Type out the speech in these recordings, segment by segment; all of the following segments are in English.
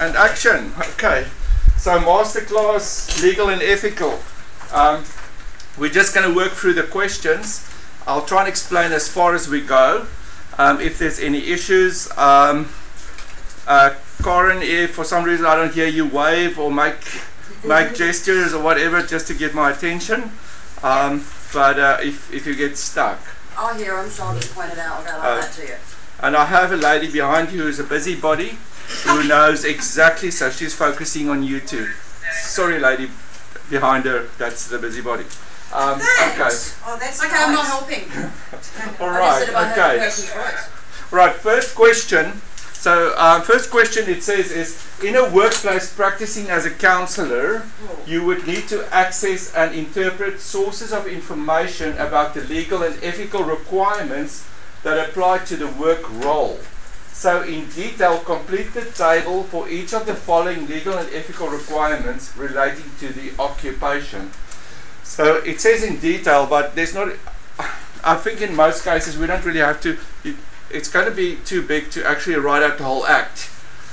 And action. Okay. So masterclass, legal and ethical. Um, we're just going to work through the questions. I'll try and explain as far as we go. Um, if there's any issues, um, uh, Karen, if for some reason I don't hear you wave or make make gestures or whatever, just to get my attention. Um, but uh, if if you get stuck, I'll hear them, so I'll just point it out. I'll go like Uh, that to you. and I have a lady behind you who's a busybody who knows exactly, so she's focusing on you too. Sorry, lady behind her, that's the busybody. Um, okay. Oh, that's Okay, I'm not helping. All right, I just right. said if I heard Okay. a person's voice. Right. First question. So, um, first question it says is in a workplace practicing as a counselor, you would need to access and interpret sources of information about the legal and ethical requirements that apply to the work role. So, in detail, complete the table for each of the following legal and ethical requirements relating to the occupation. So, it says in detail, but there's not. I think in most cases we don't really have to. It, it's going to be too big to actually write out the whole act.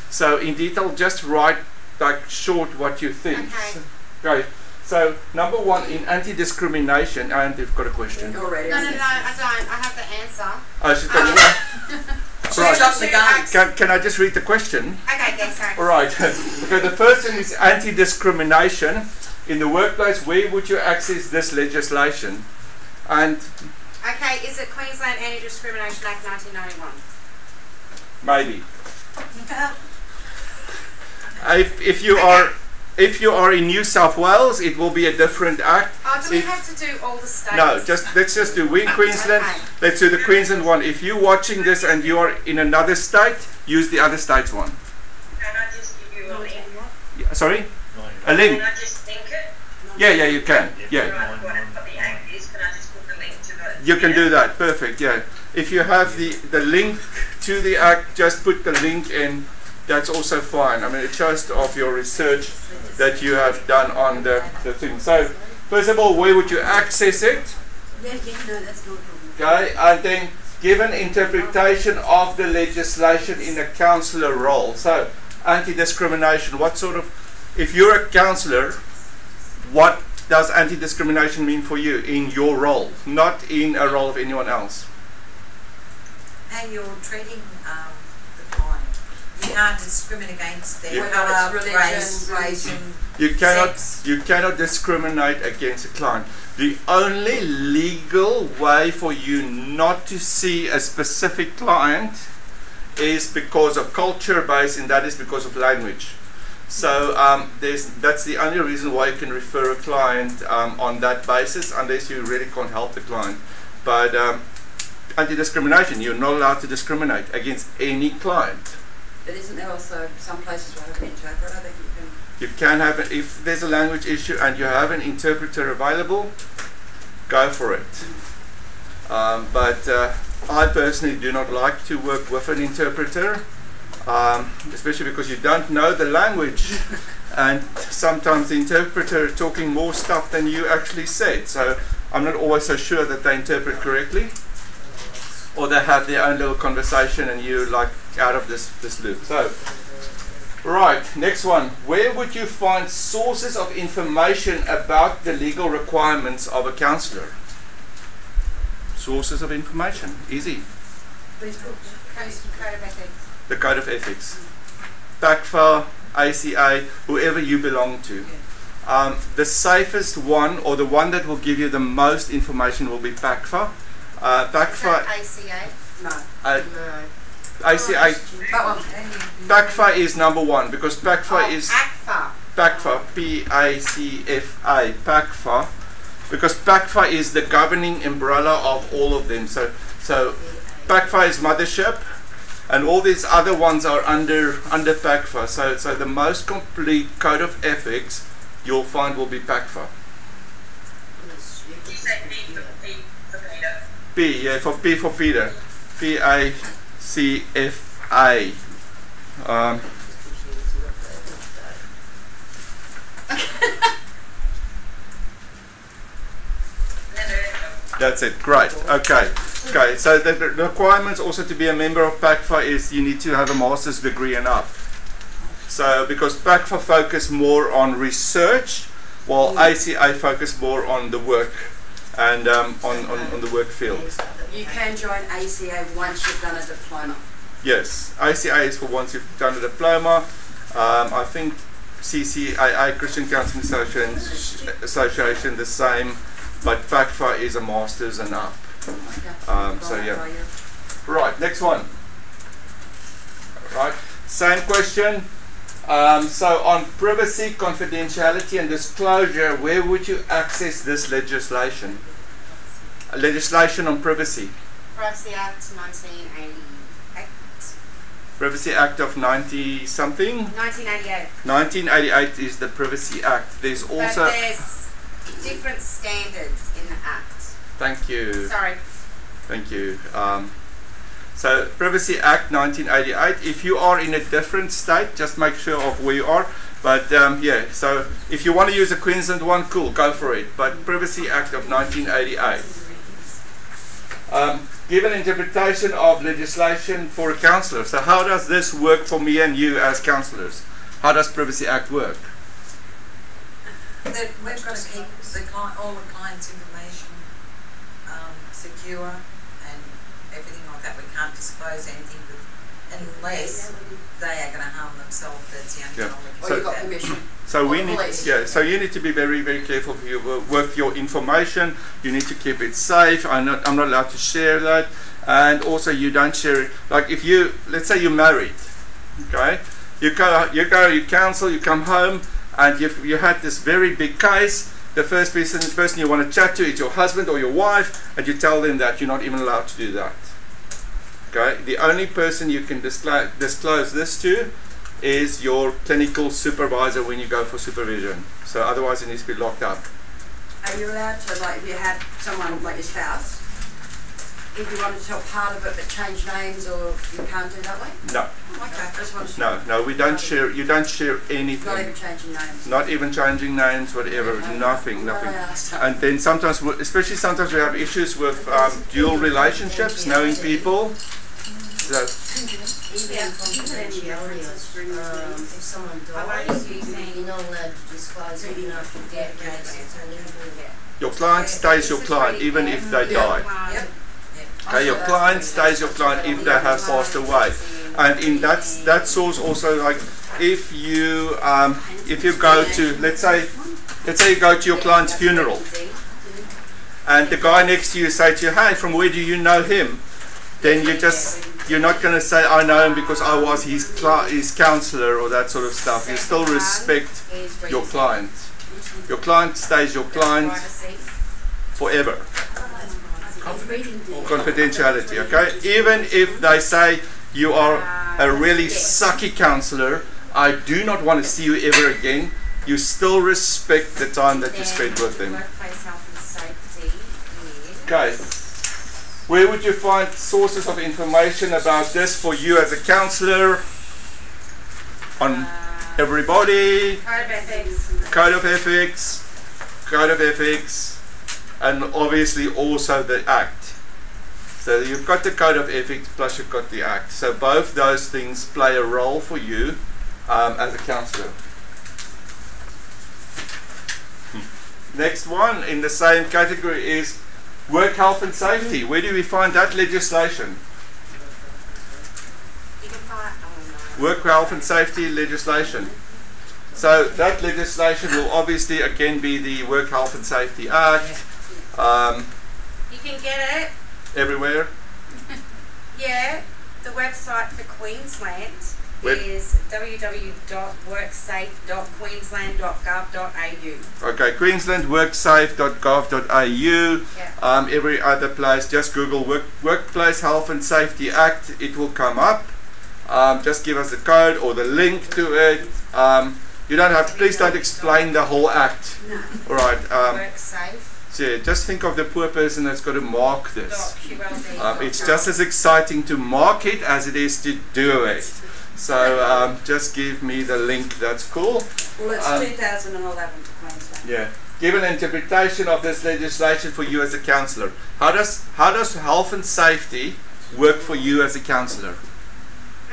So, in detail, just write like short what you think. Okay. Okay. So, number one in anti-discrimination, and you've got a question. You're. No, no, no, I don't. I have the answer. Oh, she's got one. Switch up the. Can, can I just read the question? Okay, yes, sorry. All right. okay, the first thing is anti-discrimination. In the workplace, where would you access this legislation? And Okay, is it Queensland Anti-Discrimination Act 1991? maybe. If, if you are if you are in New South Wales, it will be a different act. Oh, do we If- have to do all the states? No, just let's just do we in Queensland. Okay. Let's do the Queensland one. If you're watching this and you are in another state, use the other state's one. Can I just give you a link? Yeah, sorry, a link. Can I just link it? Yeah, yeah, you can. Yeah, Right, what, what the act is, can I just put the link to the? you can do that. Perfect. Yeah. If you have the the link to the act, just put the link in. That's also fine. I mean, it shows of your research that you have done on the, the thing. So, first of all, where would you access it? Yeah, yeah, no, that's not problem. Okay, and then give an interpretation of the legislation in a counsellor role. So, anti-discrimination. What sort of, if you're a counsellor, what does anti-discrimination mean for you in your role, not in a role of anyone else? how you're treating um, the client. You can't discriminate against their You- colour, Whether it's race, religion, religion. You cannot Sex. you cannot discriminate against a client. The only legal way for you not to see a specific client is because of culture base and that is because of language. So um, there's that's the only reason why you can refer a client um, on that basis unless you really can't help the client. But um, anti-discrimination, you're not allowed to discriminate against any client. But isn't there also some places where I have an interpreter that you can? You can have it if there's a language issue and you have an interpreter available, go for it. Um, but uh, I personally do not like to work with an interpreter, um, especially because you don't know the language, and sometimes the interpreter is talking more stuff than you actually said. So I'm not always so sure that they interpret correctly, or they have their own little conversation and you like out of this this loop. So. Right, next one. Where would you find sources of information about the legal requirements of a counsellor? Sources of information. Easy. These books. Code, code of ethics. The Code of Ethics. PACFA, ACA, whoever you belong to. Um, the safest one, or the one that will give you the most information, will be PACFA. Uh, Is that PACFA, ACA? No. uh, No. ACA, That one. PACFA is number one because PACFA oh, is. ACFA. PACFA, P I C F I PACFA, because PACFA is the governing umbrella of all of them. So, so PACFA is mothership, and all these other ones are under under PACFA. So, so the most complete code of ethics you'll find will be PACFA. P, yeah, for P for Peter. P, yeah, for P for Peter, P-A-C-F-A. Um, Never heard of That's it. Great. Okay. Okay. So the, the requirements also to be a member of PACFA is you need to have a master's degree and up. So because PACFA focus more on research, while ACA focus more on the work and um, on, on, on the work field. You can join ACA once you've done a diploma. Yes, ACA is for once you've done a diploma. Um, I think CCAA, Christian Counseling Association, Association, the same, but PACFA is a master's and up. Okay. Um, so yeah. right, Right, next one. Right, same question. Um, so on privacy, confidentiality and disclosure, where would you access this legislation? Legislation on privacy. Privacy Act 1988. Privacy Act of 90 something. 1988. 1988 is the Privacy Act. There's also. but there's different standards in the Act. Thank you. Sorry. Thank you. Um, so, Privacy Act 1988. If you are in a different state, just make sure of where you are. But um, yeah, so if you want to use a Queensland one, cool, go for it. But Privacy Act of 1988. Um, give an interpretation of legislation for a counsellor. So, how does this work for me and you as counsellors? How does Privacy Act work? We've got to keep the all the client's information, um, secure and everything like that. We can't disclose anything with, unless they are gonna harm themselves, that's the Yeah. only time we Or can So- you've do got that. permission. So we need, police. yeah. So you need to be very, very careful with your, with your information. You need to keep it safe. I'm not, I'm not allowed to share that. And also, you don't share it. Like if you, let's say you're married, okay? You go, you go, you counsel, you come home, and you you had this very big case. The first person, the person you want to chat to is your husband or your wife, and you tell them that you're not even allowed to do that. Okay. The only person you can disclose disclose this to is your clinical supervisor when you go for supervision. So otherwise it needs to be locked up. Are you allowed to, like, if you had someone like your spouse, if you wanted to tell part of it but change names or you can't do that way? No, Oh, okay, I just wanted to. no, no. We don't share. You don't share anything. Not even changing names. Not even changing names, whatever. Nothing, nothing. I asked her. And then sometimes, especially sometimes, we have issues with um, dual relationships, knowing people. Your client stays your client even if they die. Okay, your client stays your client if they have passed away. And in that that source also like if you um, if you go to let's say let's say you go to your client's funeral and the guy next to you say to you, Hey, from where do you know him? Then you just you're not gonna say I know him because I was his his counselor or that sort of stuff. You still respect your client. Your client stays your client forever. confidentiality, okay? Even if they say you are a really sucky counselor, I do not want to see you ever again, you still respect the time that you spent with them. Workplace health and safety is. Okay. Where would you find sources of information about this for you as a counselor? On uh, everybody, Code of ethics. code of ethics, code of ethics, and obviously also the act. So you've got the code of ethics plus you've got the act. So both those things play a role for you um, as a counselor. Hmm. Next one in the same category is work health and safety. Where do we find that legislation? You can find. No. Work health and safety legislation. So that legislation will obviously again be the Work Health and Safety Act. Um, You can get it. everywhere. Yeah. The website for Queensland Web- is www.worksafe.queensland.gov.au. Okay, Queensland worksafe.gov.au. Yeah. Um, every other place, just Google work, Workplace Health and Safety Act. It will come up. Um, just give us the code or the link to it. Um, you don't have. To, please don't explain the whole act. All right. Um, WorkSafe. so yeah, just think of the poor person that's got to mark this. Um, it's just as exciting to mark it as it is to do it. So um, just give me the link. That's cool. Well, it's Um, 2011 for Queensland. Yeah. Give an interpretation of this legislation for you as a counsellor. How does how does health and safety work for you as a counsellor?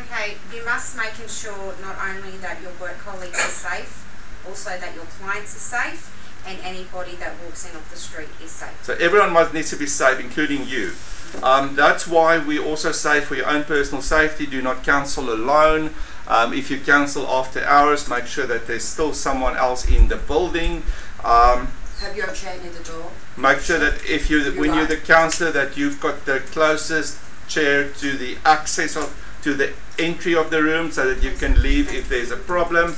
Okay, you must make sure not only that your work colleagues are safe, also that your clients are safe, and anybody that walks in off the street is safe. So everyone must needs to be safe, including you. Um, that's why we also say for your own personal safety, do not cancel alone. Um, if you cancel after hours, make sure that there's still someone else in the building. Um, Have your chain in the door. make sure that if you when you're the counselor that you've got the closest chair to the access of to the entry of the room so that you can leave if there's a problem.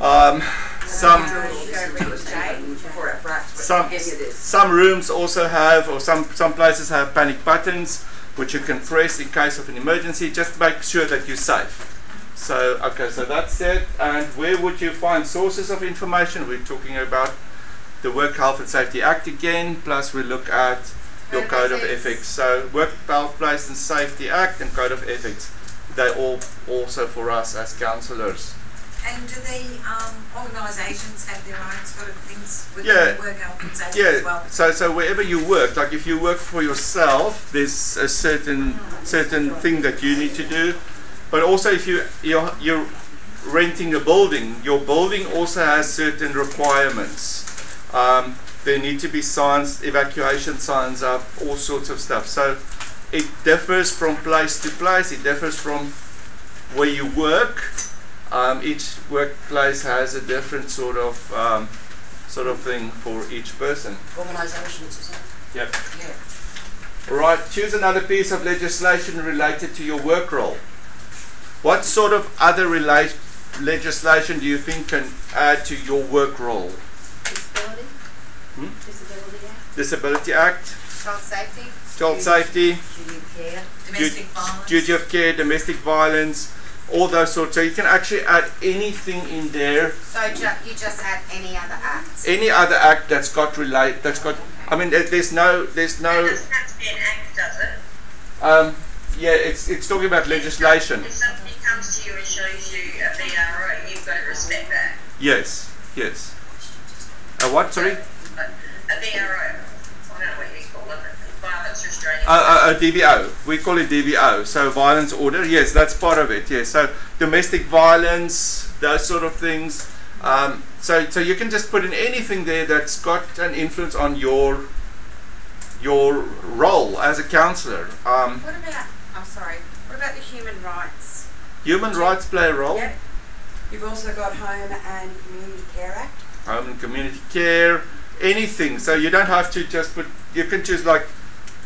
Um, some you go read with Jay. Before it breaks, but Some- I'll give you this. some rooms also have or some some places have panic buttons which you can press in case of an emergency. Just to make sure that you're safe. So okay, so that's it. And where would you find sources of information? We're talking about the Work Health and Safety Act again, plus we look at your Code Code of Ethics. So Work Health, Place and Safety Act and Code of Ethics. They're all also for us as counsellors. And do the um, organisations have their own sort of things with Yeah. the work and safety as Yeah. well? So so wherever you work, like if you work for yourself, there's a certain certain thing that you need to do. But also if you you're, you're renting a building, your building also has certain requirements. Um, there need to be signs, evacuation signs up, all sorts of stuff. So it differs from place to place. It differs from where you work. Um, each workplace has a different sort of um, sort of thing for each person. Organisations, it? Yep. Yeah. Right. Choose another piece of legislation related to your work role. What sort of other rela- legislation do you think can add to your work role? Disability? Hmm? Disability Act? Disability Act, Child safety. child safety, Duty of care? Domestic du- violence? duty of care, domestic violence, all those sorts. So you can actually add anything in there So ju- you just add any other act. any other act that's got relate that's got I mean there's no there's no. It no doesn't have to be an act, does it? um yeah it's it's talking about legislation If somebody comes to you and shows you a VRO, you've got to respect that. yes yes uh, what sorry A a VRO, I don't know what you call it, restraining. uh, uh, uh, DVO we call it DVO so violence order yes that's part of it yes so domestic violence those sort of things um, so so you can just put in anything there that's got an influence on your your role as a counselor um, What about, I'm sorry, what about the human rights? human rights play a role Yep. You've also got Home and Community Care Act. home and community care, anything. So you don't have to just put, you can choose like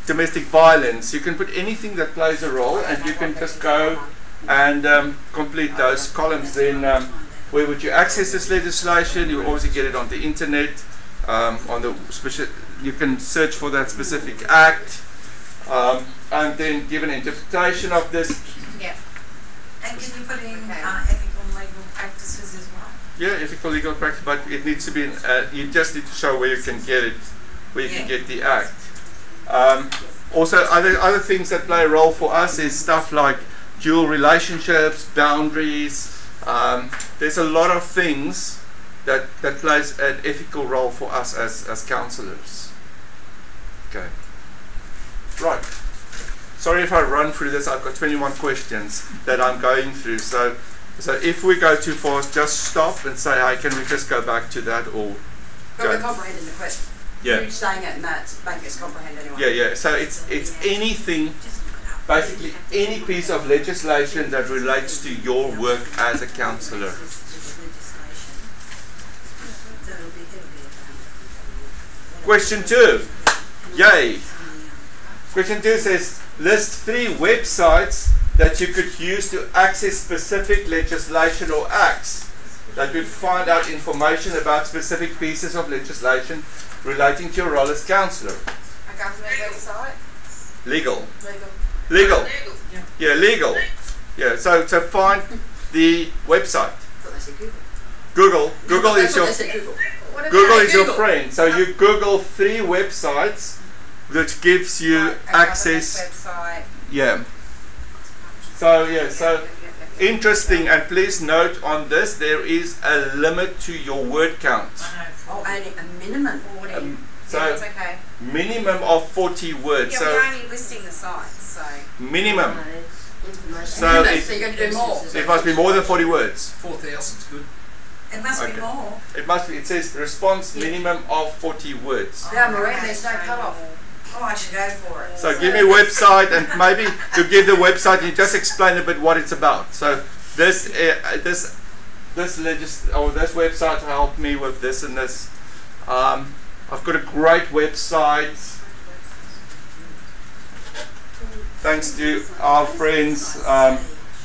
domestic violence. You can put anything that plays a role and you can just go and um, complete those columns. Then um, where would you access this legislation? You obviously get it on the internet, um, on the special, you can search for that specific act um, and then give an interpretation of this. Yeah, And can you put in Okay. uh, ethical legal practices as well? Yeah, ethical legal practice, but it needs to be. In, uh, you just need to show where you can get it, where you can get the act. Um, also, other other things that play a role for us is stuff like dual relationships, boundaries. Um, there's a lot of things that that plays an ethical role for us as as counselors. Okay. Right. Sorry if I run through this. I've got 21 questions that I'm going through. So, so if we go too fast, just stop and say, "Hey, can we just go back to that?" Or But Go. comprehending the question. Yeah, You're saying it and that's making us comprehend anyway. yeah, yeah. So it's it's anything, basically any piece of legislation that relates to your work as a counsellor. Question two. Yay. Question two says list three websites that you could use to access specific legislation or acts that would find out information about specific pieces of legislation relating to your role as counsellor. A government website? Legal. Legal. Legal. Google. Yeah, legal. Yeah, so so find the website. Thought they Google. Google. Google is your they said Google. What about Google is your friend. So you Google three websites that gives you access. Website. Yeah. So yeah, so interesting and please note on this there is a limit to your word count. I know. Oh, and a minimum. Forty. Um, so it's Uh, okay. minimum of 40 words. Yeah, So we're only listing the sites, so. minimum. Information. So So it- you're gonna do more. It must be more than 40 words. Four thousand's good. It must Okay. be more. It must be, it says response minimum of 40 words. Yeah, Maureen, there's no cut-off. Oh, I should go for it. So give me a website and maybe you give the website and you just explain a bit what it's about. So this uh, this this legis or this website helped me with this and this. Um, I've got a great website. Thanks to our friends um,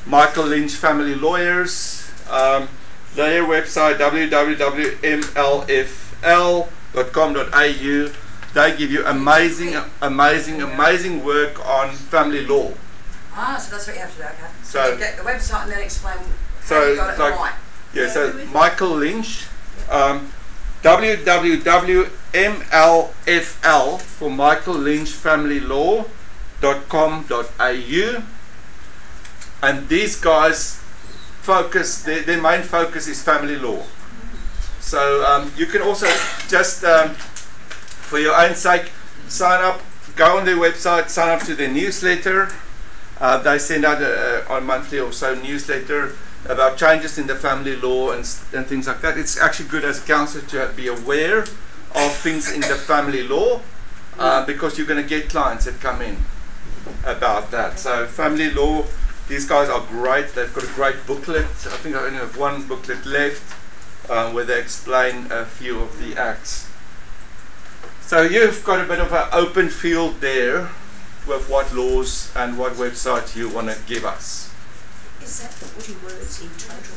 Michael Lynch Family Lawyers. Um, their website www.mlfl.com.au. They give you amazing, amazing, amazing work on family law. Ah, so that's what you have to do, okay. So- you get the website and then explain how So, you got it like-. Yeah, so Michael Lynch, um, www.mlfl for Michael Lynch Family Law.com.au. And these guys focus, their, their main focus is family law. So um, you can also just, um, for your own sake, sign up, go on their website, sign up to their newsletter. Uh, they send out a, a monthly or so newsletter about changes in the family law and, and things like that. It's actually good as a counselor to be aware of things in the family law uh, because you're going to get clients that come in about that. So, family law, these guys are great. They've got a great booklet. I think I only have one booklet left uh, where they explain a few of the acts. So, you've got a bit of an open field there with what laws and what website you want to give us. Is that forty words in total?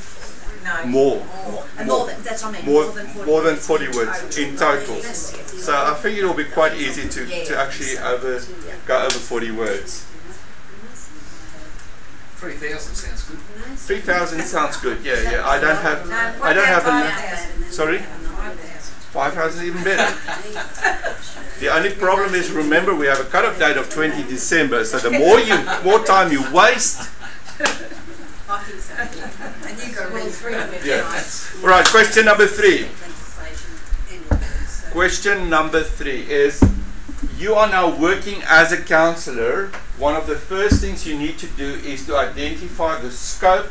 No. More. More, More. more than, that's what I mean, More- more than forty more than words 40 in words total. in total. Let's So I think it'll be quite easy to, Yeah, to actually so- over yeah. go over 40 words. Three thousand sounds good. 3,000 sounds good. Yeah, yeah. I don't have. No, I don't have a. 5,000? Sorry, 5,000 even better. The only problem is remember we have a cut-off date of 20 December. So the more you more time you waste. I think so. And you've got to read three of it. Yeah. All right. Question number three. Legislation anyway, so- Question number three is you are now working as a counselor. One of the first things you need to do is to identify the scope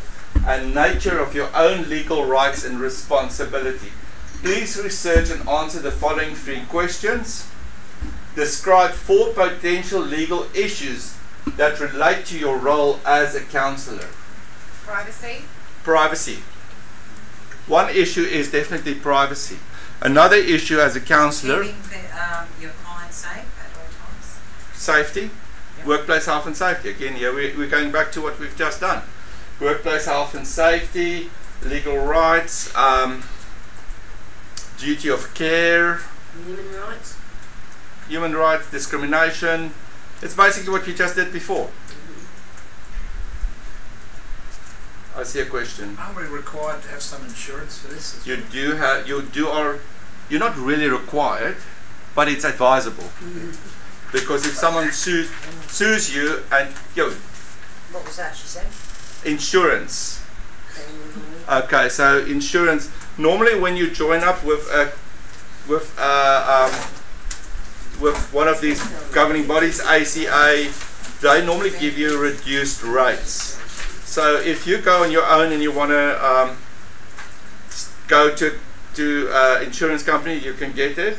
and nature of your own legal rights and responsibility. Please research and answer the following three questions. Describe four potential legal issues that relate to your role as a counselor. Privacy, Privacy. One issue is definitely privacy. Another issue as a counselor Keeping the, um, your client safe at all times. safety, Yeah. workplace health and safety. Again, here we, we're going back to what we've just done. Workplace health and safety, legal rights, um, duty of care, Human rights, human rights, discrimination. It's basically what we just did before. I see a question. Aren't we required to have some insurance for this? as You well? do have, you do are, you're not really required, but it's advisable. Because if someone sues, sues you and, you know, What was that she said? insurance, Okay, so insurance. Normally, when you join up with a with uh, um, with one of these governing bodies, ACA, they normally give you reduced rates. So if you go on your own and you want to um, go to to uh, insurance company, you can get it.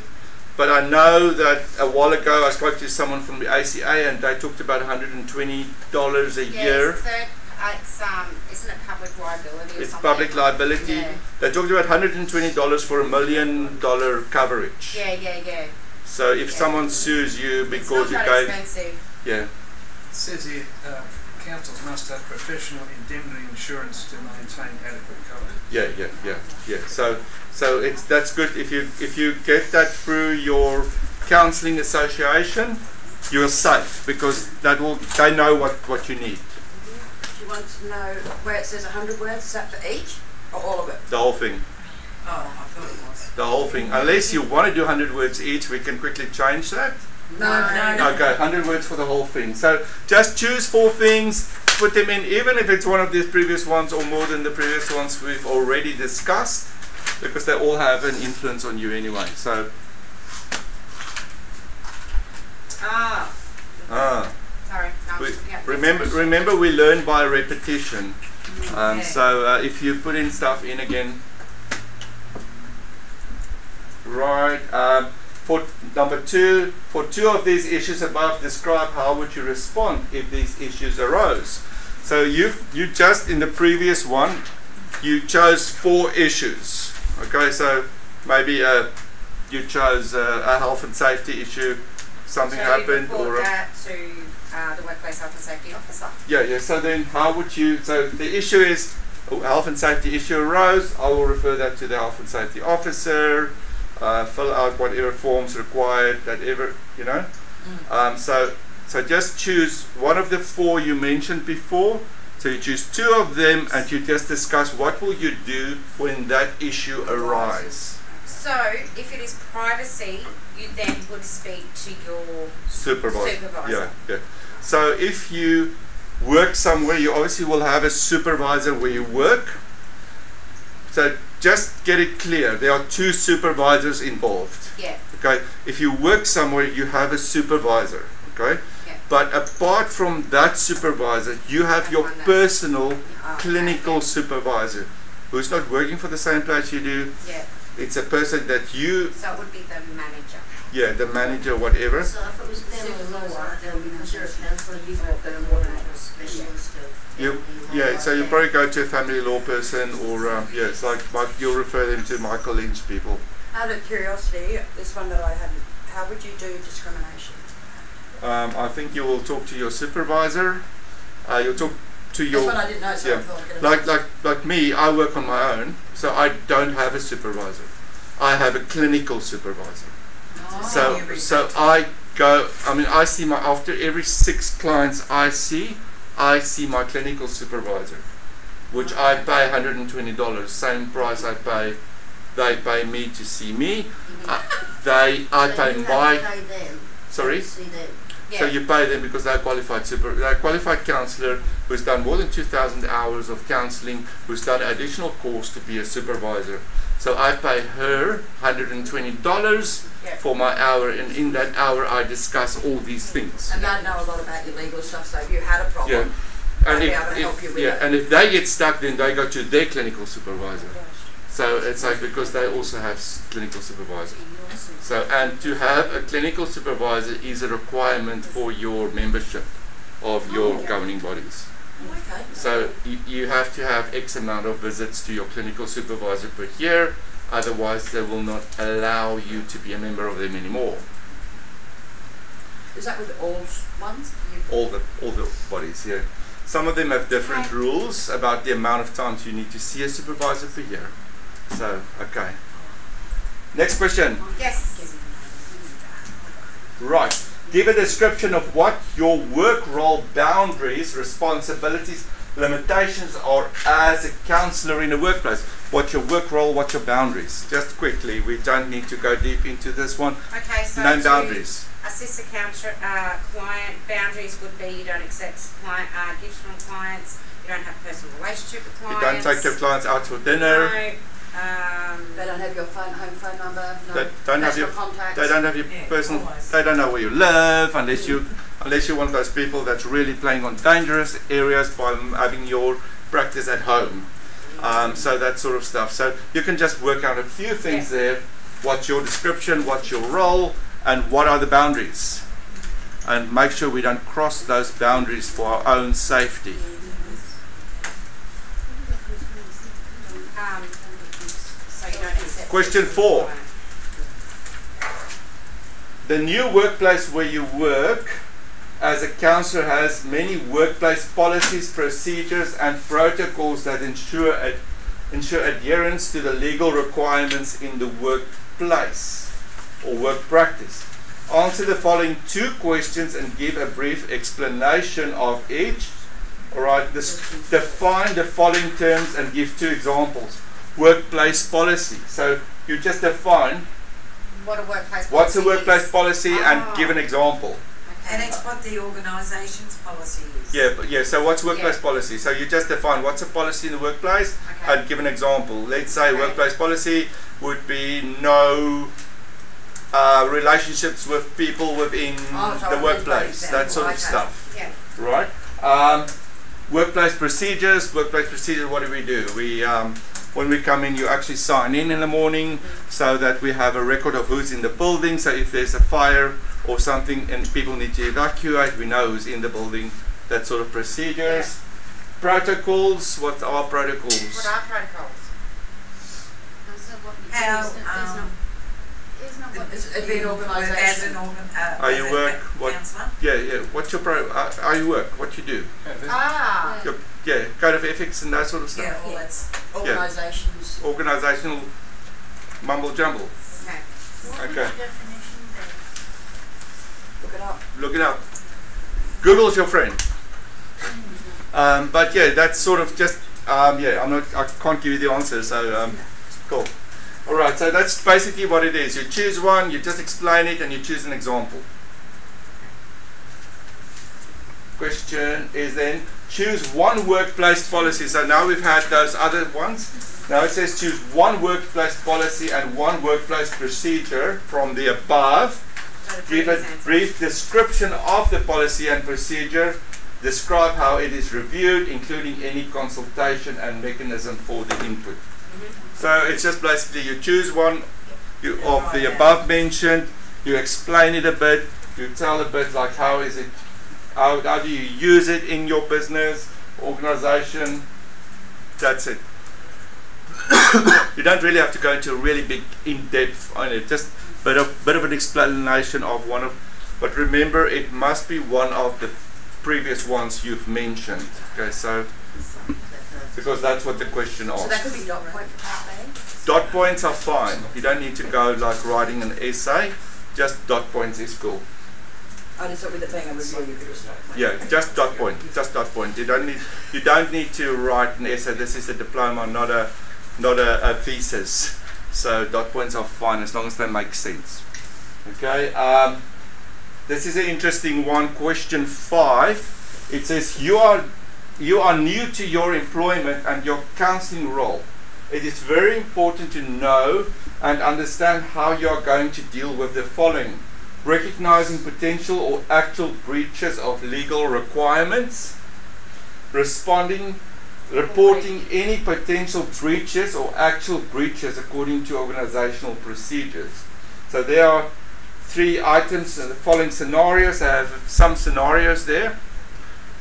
But I know that a while ago I spoke to someone from the ACA and they talked about $120 a yeah, year. it's third, uh, it's, um, isn't it public liability or It's something? public liability. Yeah. They talked about $120 for a million dollar coverage. Yeah, yeah, yeah. So if Yeah. someone sues you It's because not you that gave, expensive. yeah, It says here, uh, councils must have professional indemnity insurance to maintain adequate cover. yeah, yeah, yeah, yeah. So, so it's that's good if you if you get that through your counselling association, you're safe because that will they know what what you need, Do you want to know where it says hundred words, is that for each or all of it? the whole thing, Oh, I thought it was. the whole thing. Unless you want to do 100 words each, we can quickly change that. No, no, no. Okay, 100 words for the whole thing. So just choose four things, put them in, even if it's one of these previous ones or more than the previous ones we've already discussed, because they all have an influence on you anyway. So, Ah, ah, sorry, no, I was Wait. looking at Remember, remember, we learn by repetition. Um, Yeah. So uh, if you put in stuff in again, right. Um, for number two, for two of these issues above, describe how would you respond if these issues arose. So you you just in the previous one, you chose four issues. Okay, so maybe uh, you chose uh, a health and safety issue, something so happened, or a, to uh, the workplace health and safety officer. yeah, yeah. So then, how would you? So the issue is health and safety issue arose. I will refer that to the health and safety officer. Uh, fill out whatever forms required. That ever you know. Um, so so just choose one of the four you mentioned before. So you choose two of them, and you just discuss what will you do when that issue arises. So if it is privacy, you then would speak to your Supervisor. Supervisor. Yeah, yeah. So if you work somewhere, you obviously will have a supervisor where you work. So just get it clear. There are two supervisors involved. yeah. Okay. If you work somewhere, you have a supervisor. Okay. Yeah. But apart from that supervisor, you have your personal Oh, clinical okay. supervisor who's not working for the same place you do. Yeah. It's a person that you, So it would be the manager. yeah, the manager, whatever. So if it was family law, then because you're a counselor, you would go more like a specialist of You, yeah, so you probably go to a family law person or, uh, yeah, it's like, Mike, you'll refer them to Michael Lynch people. Out of curiosity, this one that I had, how would you do discrimination? Um, I think you will talk to your supervisor, uh, you'll talk to This your, one I didn't know, so I yeah. like, like, like me, I work on my own, so I don't have a supervisor. I have a clinical supervisor. Oh. So, so. I go, I mean, I see my, after every six clients I see, I see my clinical supervisor, which I pay $120, same price I pay, they pay me to see me, uh, they, I So pay you my, pay them. sorry? to See them. Yeah. So you pay them because they're qualified super, they're a qualified counsellor who's done more than 2,000 hours of counselling, who's done an additional course to be a supervisor. So I pay her $120 Yeah. for my hour, and in that hour I discuss all these things. And they know a lot about your legal stuff, so if you had a Yeah. problem, And I'd be if, able to help you if, with yeah, it. and if they get stuck, then they go to their clinical supervisor. So it's like because they also have clinical supervisor. So and to have a clinical supervisor is a requirement for your membership of oh, your okay. governing bodies. So you, you have to have X amount of visits to your clinical supervisor per year, otherwise they will not allow you to be a member of them anymore. Is that with all ones? All the all the bodies here. Some of them have different Okay. rules about the amount of times you need to see a supervisor per year. So okay. Next question. Yes. Right. Give a description of what your work role boundaries, responsibilities, limitations are as a counselor in a workplace. What's your work role? What's your boundaries? Just quickly, we don't need to go deep into this one. Okay, so Name to boundaries. assist a counter, uh, client, boundaries would be you don't accept client, uh, gifts from clients, you don't have a personal relationship with clients. You don't take your clients out for dinner. No, um, They don't have your phone, home phone number, no They don't have your- contacts. They don't have your Yeah, personal. always. They don't know where you live unless you, unless you're one of those people that's really playing on dangerous areas by having your practice at home. Um, so that sort of stuff. So you can just work out a few things there. What's your description? What's your role? And what are the boundaries? And make sure we don't cross those boundaries for our own safety. um, so you don't accept. Question four. The new workplace where you work as a counselor has many workplace policies, procedures, and protocols that ensure ad- ensure adherence to the legal requirements in the workplace or work practice. Answer the following two questions and give a brief explanation of each. All right, this, define the following terms and give two examples. Workplace policy. So you just define What a workplace What's a workplace is. policy and Ah. give an example? And it's what the organisation's policy is. Yeah, but yeah, so what's workplace Yeah. policy? So you just define what's a policy in the workplace Okay. and give an example. Let's say Okay. workplace policy would be no uh, relationships with people within Oh, so the a workplace, workplace that sort of example, stuff, Yeah. right? Um, workplace procedures. Workplace procedures. What do we do? We um, when we come in, you actually sign in in the morning so that we have a record of who's in the building. So if there's a fire or something and people need to evacuate, we know who's in the building. That sort of procedures. Protocols. What are protocols? What are protocols? Those are what you do, How, isn't it? There's um, not, isn't it what It's you a big do? As an organ, uh, Are as you work- ca- what- counsellor? Yeah, yeah. What's your pro? Uh, how you work? What you do? Ah, Your, yeah, code of ethics and that sort of stuff. Yeah, all that's, Organisations. Organizational mumble jumble. okay. What Okay. the definition? Look it up. Look it up. Google's your friend. Um, but yeah, that's sort of just um, yeah. I'm not. I can't give you the answer. So um, cool. All right. So that's basically what it is. You choose one. You just explain it, and you choose an example. Question is then choose one workplace policy. So now we've had those other ones. Now it says choose one workplace policy and one workplace procedure from the above. Give a brief description of the policy and procedure. Describe how it is reviewed, including any consultation and mechanism for the input. So it's just basically you choose one you, of the above mentioned, you explain it a bit, you tell a bit like how is it, how, how do you use it in your business, organization. That's it. you don't really have to go into a really big in-depth on it. Just bit of bit of an explanation of one of. But remember, it must be one of the previous ones you've mentioned. Okay, so because that's what the question So that could asks. be dot point for part A. Dot points are fine. You don't need to go like writing an essay. Just dot points is cool. I just thought with it being a review, you could just. Yeah, just dot point. Just dot point. You don't need you don't need to write an essay. This is a diploma, not a not a, a thesis. So dot points are fine as long as they make sense. Okay. Um, this is an interesting one. Question five. It says you are you are new to your employment and your counseling role. It is very important to know and understand how you are going to deal with the following recognizing potential or actual breaches of legal requirements, responding, reporting any potential breaches or actual breaches according to organizational procedures. So there are three items the following scenarios. I have some scenarios there.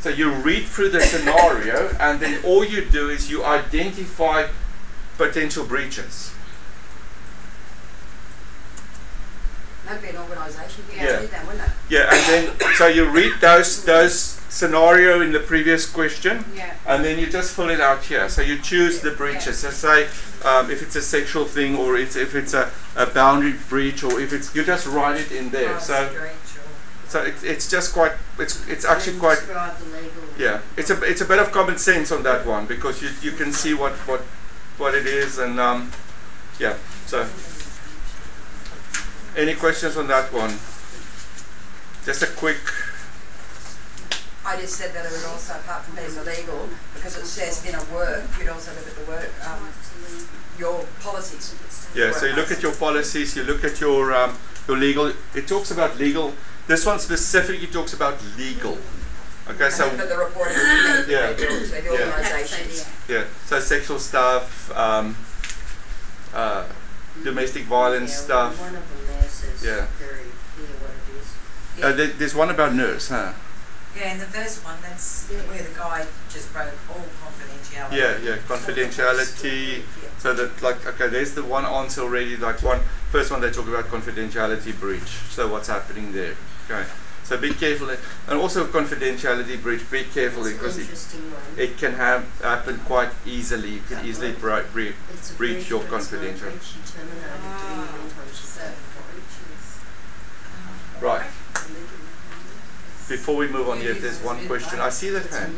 So you read through the scenario and then all you do is you identify potential breaches. That'd be an organisation, Yeah. Yeah, and then so you read those those scenario in the previous question, Yeah. and then you just fill it out here. So you choose the breaches. So say um, if it's a sexual thing, or it's, if it's a, a boundary breach, or if it's you just write it in there. privacy So or- so it's it's just quite it's it's actually quite Describe the legal. yeah. It's a it's a bit of common sense on that one because you you can see what what what it is and um, yeah. So any questions on that one? Just a quick. I just said that it would also, apart from being illegal, because it says in a work, you'd also look at the work, um, your policies. Yeah, so you look at your policies, you look at your um, your legal. It talks about legal. This one specifically talks about legal. Okay, so the reporting, they Yeah. so the Yeah. organisations. yeah, so sexual stuff, um, uh, domestic violence Yeah, stuff. One of them there says Yeah. very clear what it is. Uh, there, there's one about nurse, huh? Yeah, and the first one, that's where the guy just broke all confidentiality. Yeah, yeah, confidentiality. So that like okay, there's the one answer already. Like one first one they talk about confidentiality breach. So what's happening there? Okay. So be careful, and also confidentiality breach. Be careful It's because it, it can have happen quite easily. You can easily break, break It's breach your but it's confidential. breach you terminate it, do you? Ah. Sometimes you say breaches. right. Before we move on yet, there's one question. I see that It's hand.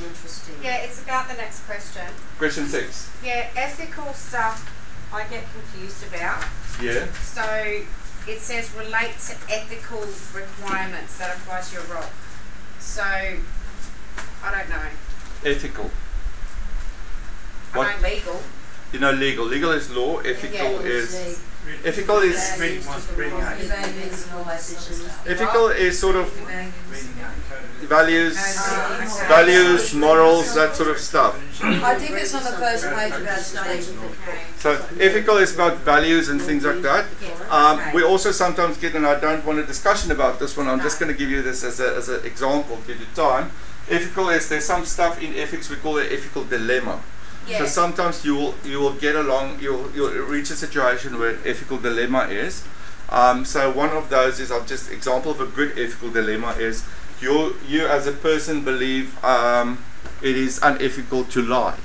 Yeah, it's about the next question. Question six. Yeah, ethical stuff I get confused about. Yeah. So it says relate to ethical requirements that apply to your role. So I don't know. Ethical. I What- know legal. You know, legal. Legal is law. Ethical Yeah, is Obviously, Read- Ethical is Reading one, reading eight. Values and all that sort of ethical is sort of Reading eight, code of values, values, morals, that sort of stuff. I think it's on the first page about state. Okay. So ethical is about values and things like that. Um, we also sometimes get, and I don't want a discussion about this one. I'm just going to give you this as a as an example, give you time. Ethical is there's some stuff in ethics we call it ethical dilemma. So sometimes you will you will get along you'll you'll reach a situation where ethical dilemma is. Um, so one of those is I've just example of a good ethical dilemma is you you as a person believe um, it is unethical to lie.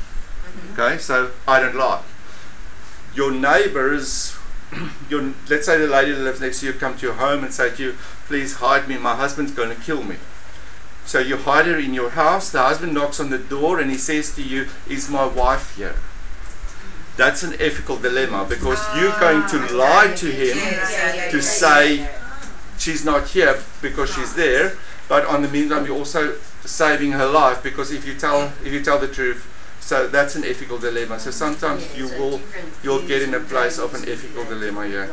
Okay, so I don't lie. Your neighbors, your let's say the lady that lives next to you come to your home and say to you, please hide me, my husband's going to kill me. So you hide her in your house. The husband knocks on the door and he says to you, "Is my wife here?" That's an ethical dilemma because you're going to ah. lie to him Yeah, yeah, to yeah, say she's not here because she's there, but on the meantime you're also saving her life because if you tell if you tell the truth, so that's an ethical dilemma. So sometimes you will you'll get in a place of an ethical dilemma, yeah.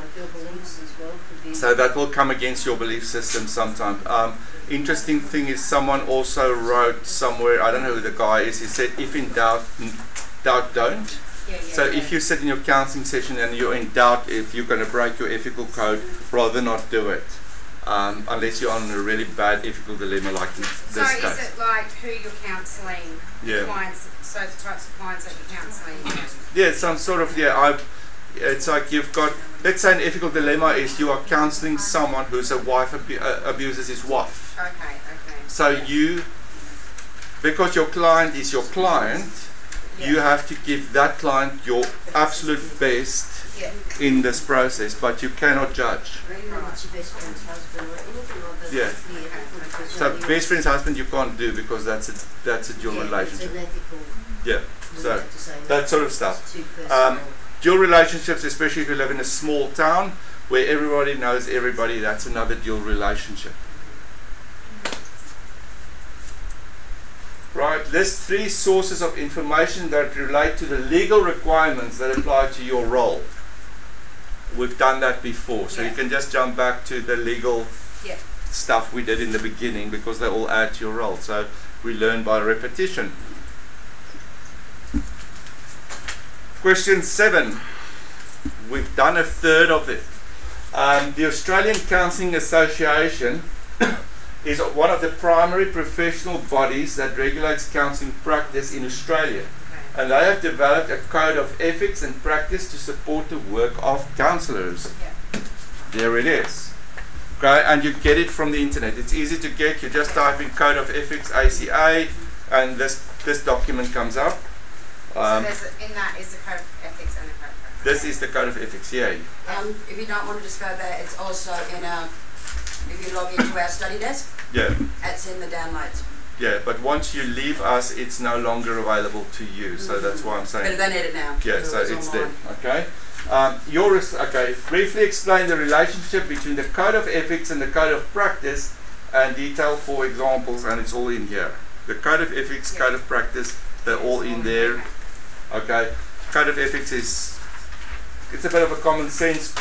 So that will come against your belief system sometimes. Um, interesting thing is someone also wrote somewhere, I don't know who the guy is, he said, if in doubt, n- doubt don't. Yeah, yeah, So yeah. if you sit in your counseling session and you're in doubt if you're going to break your ethical code, rather not do it. Um, unless you're on a really bad ethical dilemma like this So case. is it like who you're counselling, Yeah. clients, so the types of clients that you're counselling? Yeah, some sort of yeah. I, it's like you've got. Let's say an ethical dilemma is you are counselling someone who's a wife abu- uh, abuses his wife. Okay, okay. So you, because your client is your client, you have to give that client your absolute best Yeah. in this process, but you cannot judge. Yeah. So best friend's husband you can't do because that's a that's a dual relationship. Yeah. So that sort of stuff. Um, dual relationships, especially if you live in a small town where everybody knows everybody, that's another dual relationship. Right, list three sources of information that relate to the legal requirements that apply to your role. We've done that before, so you can just jump back to the legal Yeah. stuff we did in the beginning because they all add to your role. So we learn by repetition. Question seven. We've done a third of it. Um, the Australian Counselling Association is one of the primary professional bodies that regulates counselling practice in Australia. And they have developed a code of ethics and practice to support the work of counsellors. Yeah. There it is. Okay, and you get it from the internet. It's easy to get. You just type in Code of Ethics ACA, and this this document comes up. so Um, there's a, in that is the code of ethics and the code of practice. this is the Code of Ethics. Yeah. Um, if you don't want to just go there, it's also in our, if you log into our study desk, Yeah. it's in the downloads. Yeah. But once you leave us, it's no longer available to you. So that's why I'm But saying. they need it now. Yeah. So it's there. Okay. Um, your okay. Briefly explain the relationship between the Code of Ethics and the Code of Practice, and detail four examples, and it's all in here. The Code of Ethics, Code of Practice, they're all in there. Okay, code of ethics is it's a bit of a common sense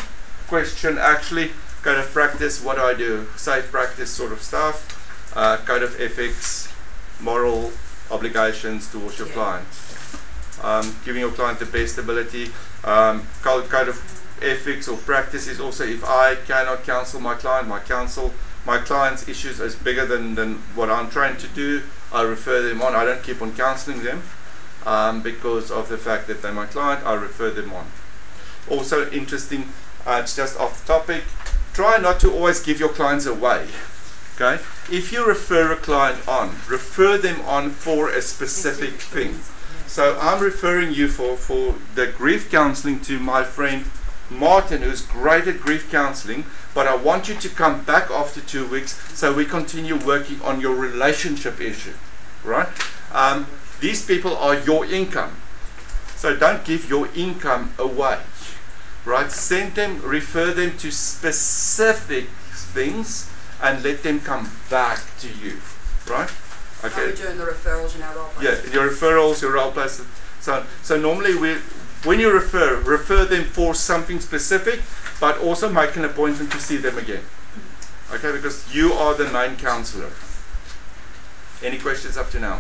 question actually. Code of practice, what do I do? Safe practice sort of stuff. Uh, code of ethics, moral obligations towards your Yeah. client. Um, giving your client the best ability. Um, code, code of ethics or practice is also if I cannot counsel my client, my counsel, my client's issues is bigger than, than what I'm trying to do, I refer them on. I don't keep on counseling them um, because of the fact that they're my client, I refer them on. Also interesting, uh, it's just off topic, try not to always give your clients away. Okay? If you refer a client on, refer them on for a specific thing. So I'm referring you for, for the grief counseling to my friend Martin, who's great at grief counseling, but I want you to come back after two weeks so we continue working on your relationship issue. Right? Um, these people are your income. So don't give your income away. Right? Send them, refer them to specific things and let them come back to you. Right? Are we doing the referrals in our role play? Yeah, your referrals, your role plays. So, so normally we, when you refer, refer them for something specific, but also make an appointment to see them again. Okay, because you are the main counselor. Any questions up to now?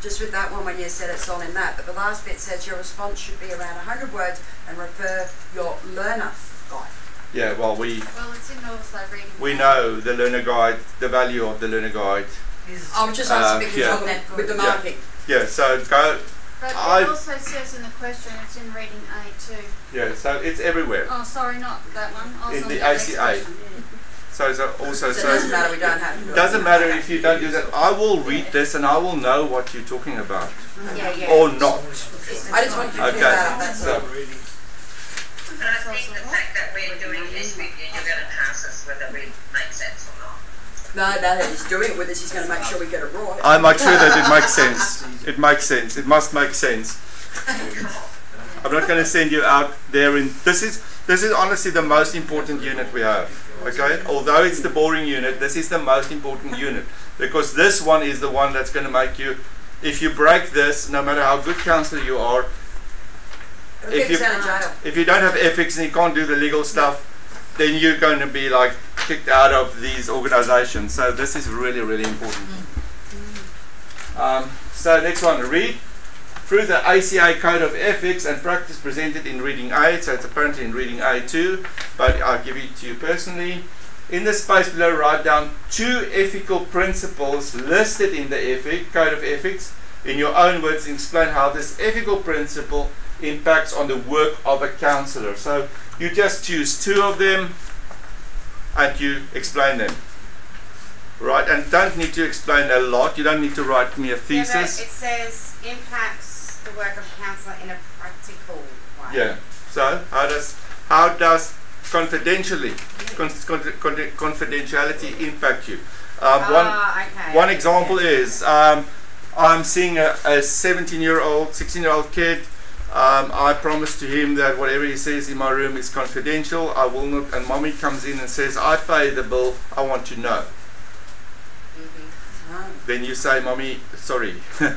Just with that one, when you said it's all in that, but the last bit says your response should be around hundred words and refer your learner guide. Yeah, well, we Well, it's in also reading. we know the learner guide, the value of the learner guide. Is- I was just Uh, asking because yeah. of the- with the Yeah. marking. Yeah, so go. But I- it also says in the question, it's in reading A too. Yeah, so it's everywhere. Oh, sorry, not that one. I was In on the next ACA. question. So, so also So so it doesn't matter, we don't have to do it. doesn't matter if you don't do that. I will read this and I will know what you're talking about Yeah, yeah. or not. I just wanted to Okay. that up, that's So- all. But I think the fact that we're doing this review, you're gonna pass us whether we make sense or not. No, no, he's doing it with us, he's gonna make sure we get it right. I make sure that it makes sense. It makes sense. It must make sense. I'm not going to send you out there in this is this is honestly the most important unit we have. Okay, although it's the boring unit, this is the most important unit because this one is the one that's going to make you. If you break this, no matter how good counselor you are, It'll if you- us out of jail. if you don't have ethics and you can't do the legal stuff, then you're going to be like kicked out of these organizations. So this is really, really important. Um, so next one, to read through the ACA Code of Ethics and Practice presented in Reading A. So it's apparently in Reading A too, but I'll give it to you personally. In the space below, write down two ethical principles listed in the ethic, Code of Ethics. In your own words, explain how this ethical principle impacts on the work of a counselor. So you just choose two of them and you explain them. Right, and don't need to explain a lot. You don't need to write me a Yeah, thesis. it says impacts the work of counsellor in a practical way. Yeah. So how does how does confidentially con- con- con- confidentiality impact you? Um, one Ah, okay. one example yeah. is um, I'm seeing a, a 17 year old, 16 year old kid. Um, I promise to him that whatever he says in my room is confidential. I will not. And mommy comes in and says, "I pay the bill. I want to know." No. Then you say, "Mommy, sorry."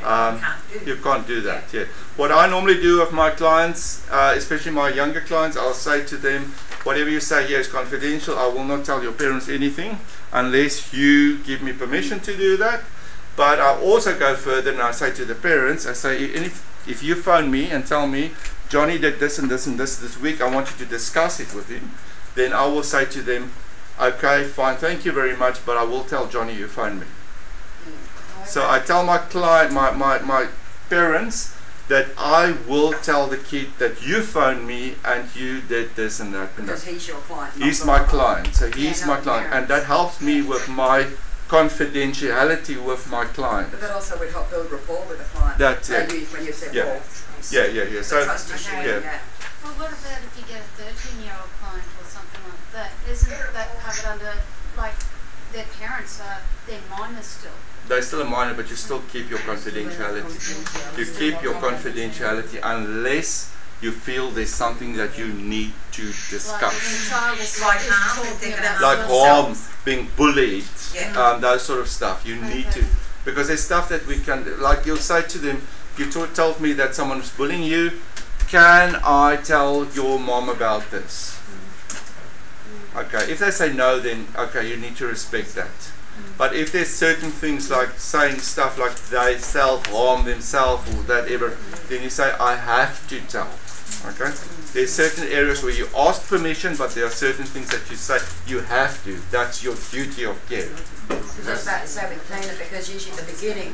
Um. You can't do that. Yeah. What I normally do with my clients, uh, especially my younger clients, I'll say to them, whatever you say here is confidential. I will not tell your parents anything unless you give me permission to do that. But I also go further and I say to the parents, I say, if, if you phone me and tell me Johnny did this and this and this this week, I want you to discuss it with him, then I will say to them, okay, fine, thank you very much, but I will tell Johnny you phoned me. So I tell my client, my, my, my parents, that I will tell the kid that you phoned me and you did this and that and Because that. he's your client. He's my client, so he's Yeah, my client, and that helps me with my confidentiality with my client. But that also would help build rapport with the client. That's They it. use when you said Yeah. Paul. Yeah, yeah, yeah. So trust issue, Okay. Yeah. yeah. Well, what about if you get a thirteen-year-old client or something like that? Isn't that covered under, like, their parents are, they're minors still? they're still a minor, but you still keep your confidentiality. You keep your confidentiality unless you feel there's something that you need to Like, if discuss. the child is, Like harm, talking they're about gonna Like harm, being bullied, Yeah. um, those sort of stuff. You need to because there's stuff that we can like you'll say to them you to- told me that someone's bullying you. Can i tell your mom about this? Mm. Okay if they say no then okay you need to respect that. Mm. But if there's certain things like saying stuff like they self-harm themselves or whatever mm. then you say i have to tell okay there's certain areas where you ask permission but there are certain things that you say you have to that's your duty of care Because I was about to say because usually at the beginning,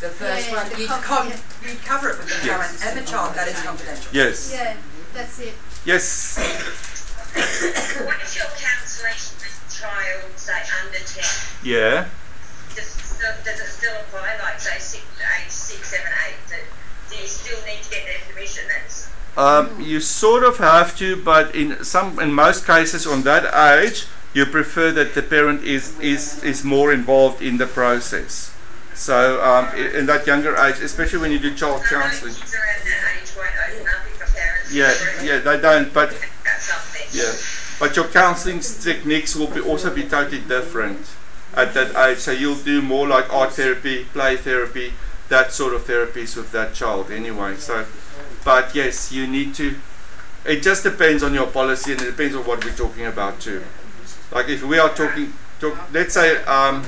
the first Yeah, one, you'd, com- com- yeah. you'd cover it with the Yes. parent and the child, that is confidential. yes Yeah, that's it. yes What is your counselling with child, say, under ten? yeah Does, does it still apply, like, say, six, age six, seven, eight? Do- Do you still need to get their permission? That's, Um, you sort of have to, but in some, in most cases, on that age, you prefer that the parent is is is more involved in the process. So um, in that younger age, especially when you do child counselling, kids around that age won't open up if the parents. yeah, yeah, they don't. But yeah, but your counselling techniques will be also be totally different at that age. So you'll do more like art therapy, play therapy, that sort of therapies with that child anyway. So but yes, you need to. It just depends on your policy, and it depends on what we're talking about too. Like if we are talking, talk, let's say, um,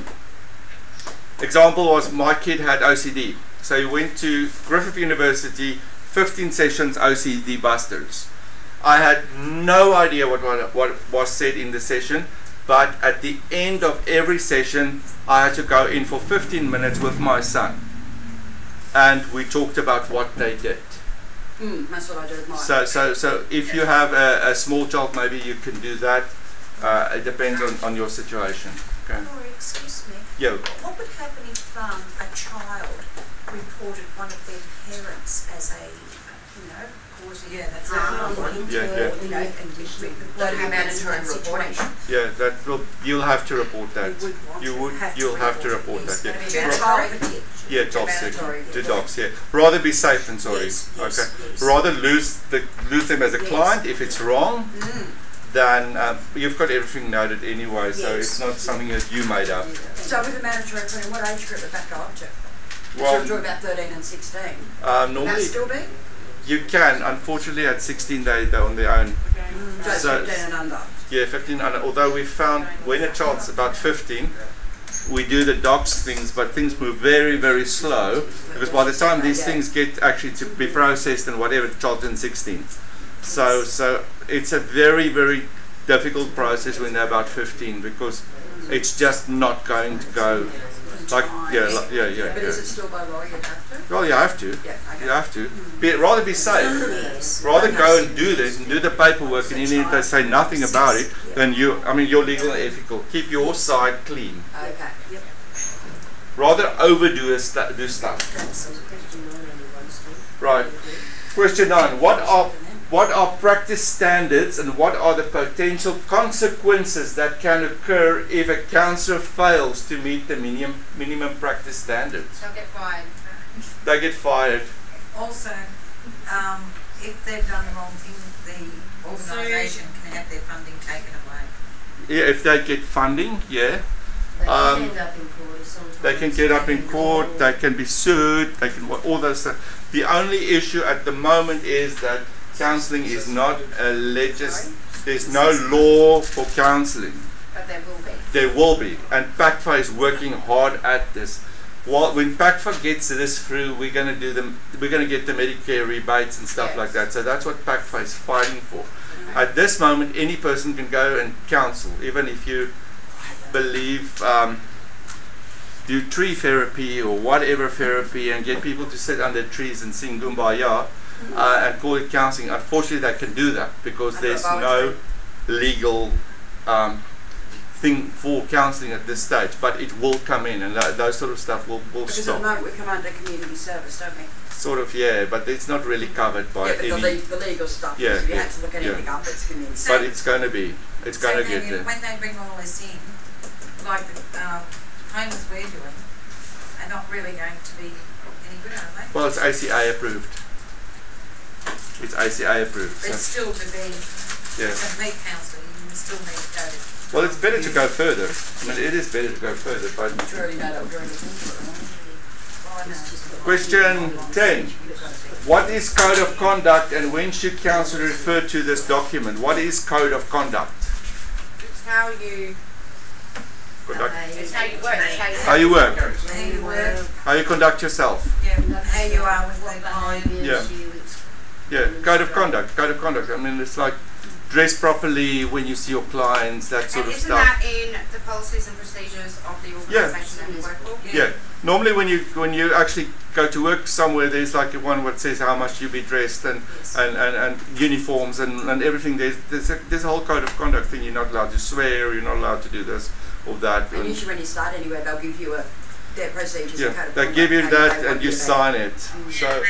example was my kid had OCD, so he went to Griffith University, 15 sessions OCD busters. I had no idea what, what, what was said in the session, but at the end of every session, I had to go in for 15 minutes with my son. And we talked about what they did. Mm, that's what I do with mine. So, so, so if you have a, a small child, maybe you can do that. Uh, it depends on, on your situation. Okay. Laura, excuse me, Yeah. what would happen if um, a child reported one of their parents as a, you know, causing Yeah, that's harm? right. Yeah, yeah. You know, and we, we, What that'd be happens in mandatory that reporting. situation? Yeah, that will. You'll have to report that. You would want You to would. have to You'll have to report report that. Yeah. To Mandatory. child protection. Yeah, child To reporting. dogs. Yeah. Rather be safe than sorry. Yes, yes, okay. Rather lose the lose them as a client if it's wrong. Mm. Then um, you've got everything noted anyway, so Yes. it's not something that you made up. So with the manager reporting, what age group would that go up to? Well, so we're talking about 13 and 16. Um, Would that normally still be? You can. Unfortunately, at 16 they they're on their own. Mm, so So- 15 and under. Yeah, 15. And although we found when a child's about 15, we do the docs things, but things move very, very slow because by the time these things get actually to be processed and whatever, the child's in 16. So, so it's a very, very difficult process when they're about 15 because it's just not going to go like yeah, like, yeah, yeah, But is it still by law you have to? Well, you have to. Yeah, okay. You have to. Be, rather be safe. Yes. Rather go and do this and do the paperwork, and even if they say nothing about it, then you, I mean, you're legal and ethical. Keep your side clean. Okay. Yep. Rather overdo a stu- do stuff. Right. Question nine. What are what are practice standards and what are the potential consequences that can occur if a counsellor fails to meet the minimum minimum practice standards? They'll get fired. They get fired. Also, um, if they've done the wrong thing, the organisation can have their funding taken away. Yeah, if they get funding, yeah. They Um, can end up in court sometimes. They can get up in court, they can be sued, they can all those stuff. The only issue at the moment is that counselling is not a legis there's no law for counselling. But there will be. There will be, and PACFA is working hard at this. While, when PACFA gets this through, we're going to do them. We're going to get the Medicare rebates and stuff like that. So that's what PACFA is fighting for. At this moment, any person can go and counsel, even if you believe um, do tree therapy or whatever therapy, and get people to sit under trees and sing Kumbaya uh, and call it counseling. Unfortunately, they can do that because there's no legal um, thing for counselling at this stage, but it will come in, and tho- those sort of stuff will, will Because at stop. the moment we come under community service, don't we? Sort of, yeah, but it's not really covered by yeah, but the, any. le- the legal stuff, Yeah, if you yeah, had to look yeah. up, it's community So- But it's going to be. It's going to get there. When they bring all this in, like the uh, we're doing, are not really going to be any good, are they? Well, it's ACA approved. It's ACA approved. It's So, still to be, yeah. to be counselling, you still need to go. Well, it's better to go further. I mean, it is better to go further. But You already know that we're doing the question ten: What is code of conduct, and when should counsel refer to this document? What is code of conduct? It's how you, Conduct. it's how you work, it's how you. How you work. How you work, How you conduct yourself. yeah, how you are with the client. Yeah. Yeah, code of conduct. Code of conduct. I mean, it's like dress properly when you see your clients, that sort And of isn't stuff. that in the policies and procedures of the organisation that you work for? Yeah. yeah. Normally, when you when you actually go to work somewhere, there's like a one what says how much you be dressed and and, and, and uniforms and, and everything. There's there's a, there's a whole code of conduct thing. You're not allowed to swear. You're not allowed to do this or that. And And usually when you start anywhere, they'll give you a, their procedures and yeah, code of they give you that they want and you sign it. Mm. Yeah, So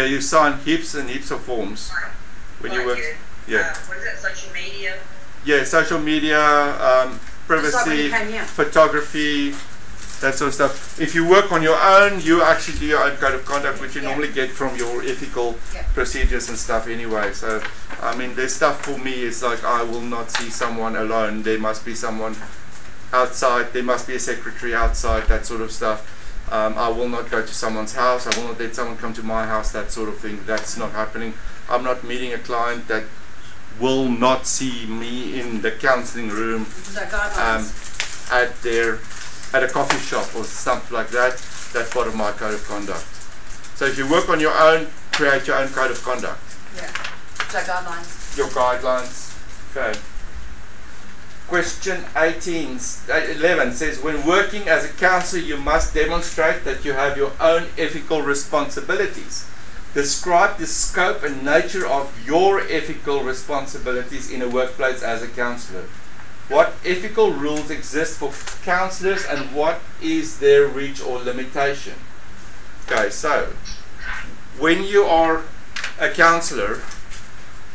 make you sign forms. yeah, you sign heaps and heaps of forms when you like work. Yeah, Uh, what is it? Social media. yeah, social media, um, Just like privacy. photography, that sort of stuff. If you work on your own, you actually do your own code of conduct, which you Yeah. normally get from your ethical Yeah. procedures and stuff anyway. So, I mean, there's stuff for me. It's like I will not see someone alone. There must be someone outside. There must be a secretary outside. That sort of stuff. Um, I will not go to someone's house. I will not let someone come to my house. That sort of thing. That's not happening. I'm not meeting a client that will not see me in the counseling room um, at their at a coffee shop or something like that. That's part of my code of conduct. So if you work on your own, create your own code of conduct. Yeah. So guidelines. Your guidelines. Okay. Question 18, s- uh, 11 says, when working as a counselor, you must demonstrate that you have your own ethical responsibilities. Describe the scope and nature of your ethical responsibilities in a workplace as a counselor. What ethical rules exist for counselors and what is their reach or limitation? Okay, so when you are a counselor,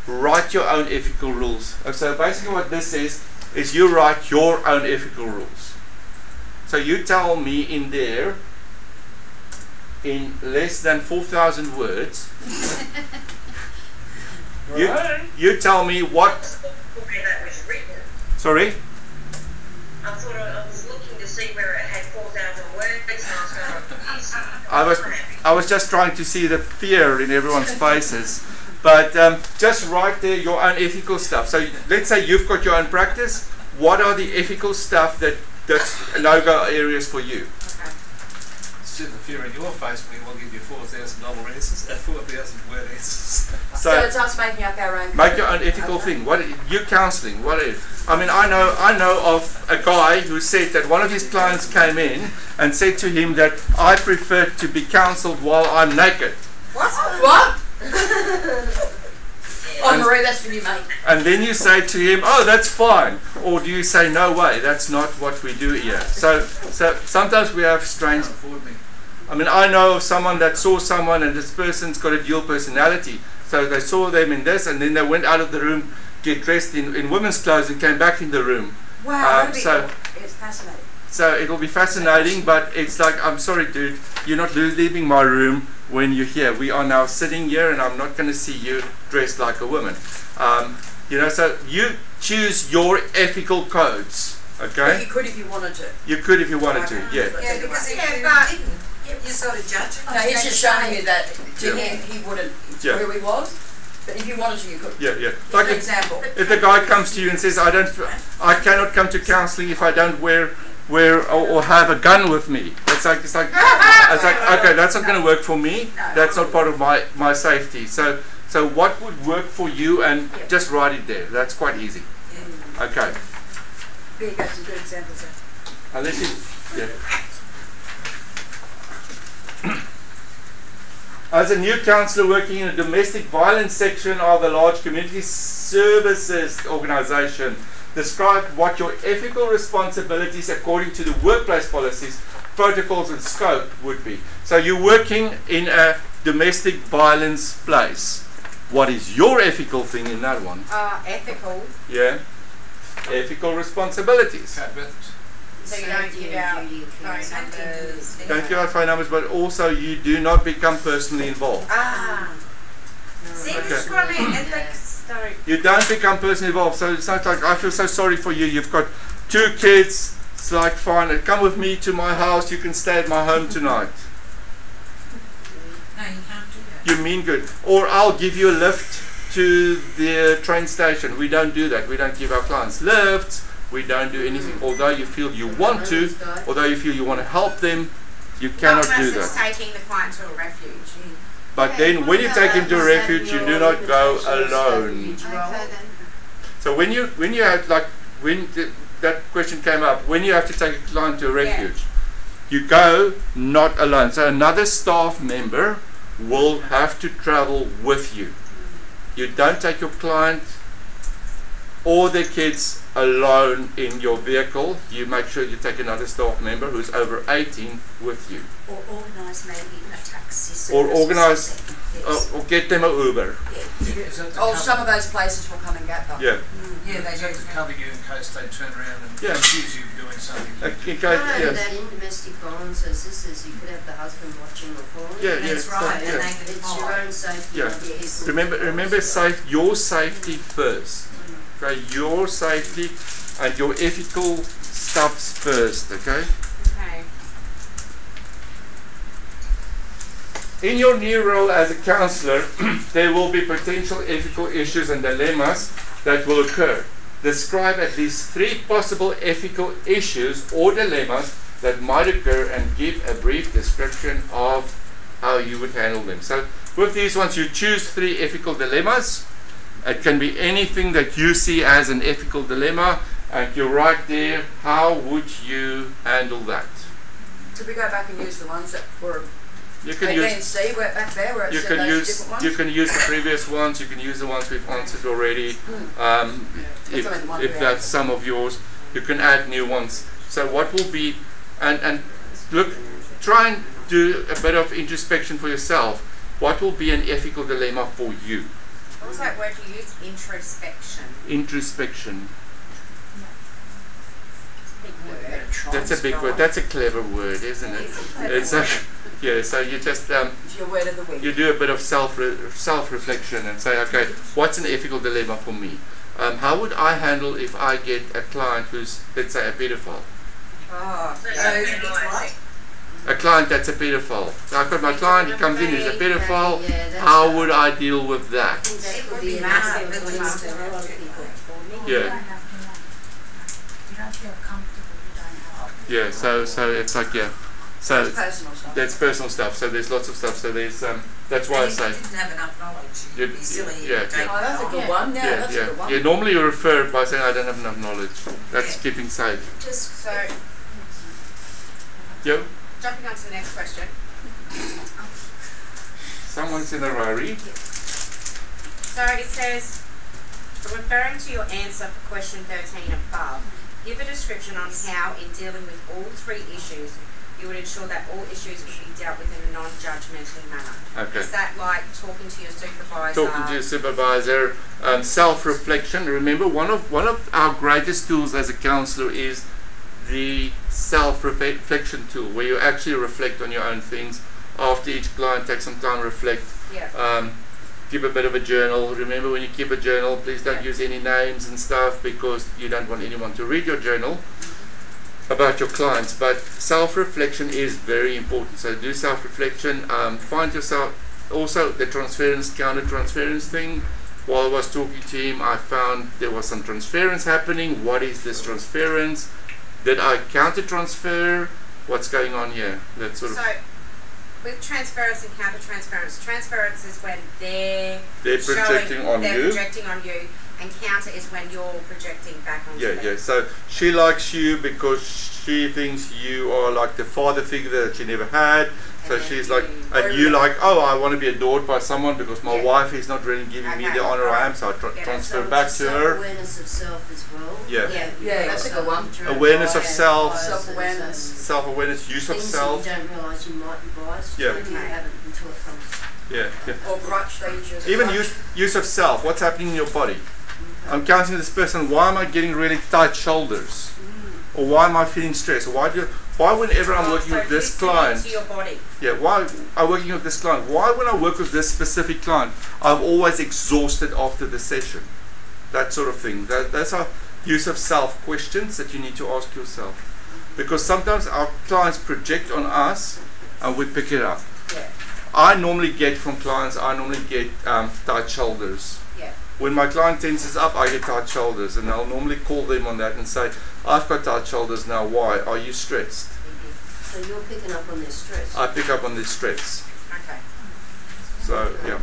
write your own ethical rules. So basically, what this is is you write your own ethical rules. So you tell me in there, in less than four thousand words, you, you tell me what. Where that was written. Sorry. I thought I, I was looking to see where it had four thousand words and I was going, yes. I was I was just trying to see the fear in everyone's faces. But um, just write there your own ethical stuff. So let's say you've got your own practice. What are the ethical stuff that that's no-go areas for you? Okay. See the fear in your face we'll give you four thousand dollar answers, uh, four thousand word answers. So, So it's us making up our own. make your own ethical thing. What you counselling? What is? I mean, I know I know of a guy who said that one of his clients came in and said to him that I prefer to be counselled while I'm naked. What? What? oh, Marie, that's for you, mate. And then you say to him, "Oh, that's fine," or do you say, "No way, that's not what we do here"? So, so sometimes we have strange. Can't afford me. I mean, I know of someone that saw someone, and this person's got a dual personality. So they saw them in this, and then they went out of the room, get dressed in, in women's clothes, and came back in the room. Wow, Um, so- it's fascinating. So it'll be fascinating, but it's like, I'm sorry, dude, you're not leaving my room when you're here. We are now sitting here, and I'm not going to see you dressed like a woman. Um, you know, so you choose your ethical codes. But Okay, you could if you wanted to. you could if you wanted to. Yeah. Yeah, because if Yeah, you but- didn't, you're sort of judging. No, he's just showing you that to Yeah. him he wouldn't Yeah. where he was. But if you wanted to, you could. Yeah, yeah. For Like if, example. if the guy comes to you and says, "I don't, I cannot come to counselling if I don't wear, wear or, or have a gun with me," it's like it's like it's like okay, that's not going to work for me. That's not part of my my safety. So so what would work for you? And just write it there. That's quite easy. Okay. There you go, some good examples there. Unless you, yeah. As a new counsellor working in a domestic violence section of a large community services organisation, describe what your ethical responsibilities according to the workplace policies, protocols and scope would be. So you're working in a domestic violence place. What is your ethical thing in that one? Uh, ethical. Yeah? Ethical responsibilities. Code. So you don't give out duty phone care. Numbers. Don't give out phone numbers, but also you do not become personally involved. Ah. See, Okay. This is what I mean. Ethics don't. You don't become personally involved. So it's not like I feel so sorry for you. You've got two kids. It's like fine. Come with me to my house. You can stay at my home tonight. No, you can't do that. You mean good. Or I'll give you a lift to the train station. We don't do that. We don't give our clients lifts. We don't do anything. Although you feel you want to, although you feel you want to help them, you cannot Not do unless that. it's taking the client to a refuge. But then when you take him to a refuge, you do not go alone. So when you when you have like when th- that question came up, when you have to take a client to a refuge, you go not alone. So another staff member will have to travel with you. You don't take your client or the kids alone in your vehicle. You make sure you take another staff member who's over 18 with you. Or organise maybe a taxi Or organise- Or, Yes. or get them an Uber. Is that to Oh, cover, some of those places will come and get them. Yeah. Yeah, they is that do. to cover you in case they turn around and Yeah. accuse you of doing something? Uh, in case- Not only yes. that, in domestic violence, as this is, you could have the husband watching or following. Yeah, yeah. That's so- right, yeah. and they can It's your own safety. Yeah. not Remember, remember, safe your safety first. Okay, your safety and your ethical stuffs first. Okay. Okay. In your new role as a counselor, there will be potential ethical issues and dilemmas that will occur. Describe at least three possible ethical issues or dilemmas that might occur and give a brief description of how you would handle them. So, with these ones, you choose three ethical dilemmas. It can be anything that you see as an ethical dilemma, and you're right there how would you handle that. Could we go back and use the ones that were You A, can B use and C, where back there where you can use ones? you can use the previous ones. You can use the ones we've answered already. Um, if That's only the one if that's some of yours, you can add new ones. So what will be and and look, try and do a bit of introspection for yourself. What will be an ethical dilemma for you? What was that word you used? Introspection. Introspection. Big word. That's a big word. That's a clever word, isn't it? It's a It's word. like yeah. So you just um, your word of the week. you do a bit of self re- self reflection and say, okay, what's an ethical dilemma for me? Um, how would I handle if I get a client who's, let's say, a pedophile? Ah, So so A client that's a pedophile. So I've got my client, he comes in, he's a pedophile. Yeah, How a- would I deal with I that? think that would be be massive, issue it would for massive. a lot of people. You Yeah. don't have to like, you don't feel comfortable, you don't have. Yeah. So so it's like yeah. So it's personal stuff. that's personal stuff. So there's lots of stuff. So there's um. That's why I say. didn't have enough knowledge, you'd You'd- be silly yeah, to take Oh, that's a good on. one. Yeah, Yeah, that's a good one. Yeah. Normally you refer by saying I don't have enough knowledge. That's Yeah. keeping safe. Just so, Yo, jumping on to the next question. someone's in a hurry. So it says, referring to your answer for question thirteen above, give a description on how in dealing with all three issues, you would ensure that all issues would be dealt with in a non-judgmental manner. Okay. Is that like talking to your supervisor? talking to your supervisor, um, self-reflection. Remember, one of one of our greatest tools as a counselor is the self-reflection tool, where you actually reflect on your own things. After each client, take some time, reflect. Yeah. Um, keep a bit of a journal. Remember, when you keep a journal, please don't Yeah. use any names and stuff because you don't want anyone to read your journal about your clients. But self-reflection is very important. So do self-reflection. Um, find yourself also the transference counter-transference thing. While I was talking to him, I found there was some transference happening. What is this transference? Did I counter-transfer? What's going on here? That sort of So, with transference and counter-transference, transference is when they're they're projecting showing, on they're you. projecting on you, and counter is when you're projecting back onto Yeah, them. yeah. So she likes you because she thinks you are like the father figure that she never had. So And she's like, you- and you like, oh, I want to be adored by someone because my Yeah. wife is not really giving me the Okay, honor I am, so I tra- Yeah, transfer So back to her. self-awareness of self as well. Yeah. Yeah. Yeah, that's a good one. Awareness of self. Self-awareness. Self-awareness, use of self. that you don't realise you might be biased Yeah. when you haven't until it comes. Yeah, yeah. Or crutch, they Even crutch. use use of self. What's happening in your body? I'm counting this person. Why am I getting really tight shoulders? Or why am I feeling stressed? Why do? Why whenever I'm Oh, working so with this client? to your body. Yeah, why I'm working with this client? Why when I work with this specific client, I'm always exhausted after the session? That sort of thing. That, that's our use of self questions that you need to ask yourself. Because sometimes our clients project on us and we pick it up. Yeah. I normally get from clients, I normally get um, tight shoulders. When my client tenses up, I get tight shoulders, and I'll normally call them on that and say, I've got tight shoulders now, why? Are you stressed? So you're picking up on their stress. I pick up on their stress. Okay. So, yeah.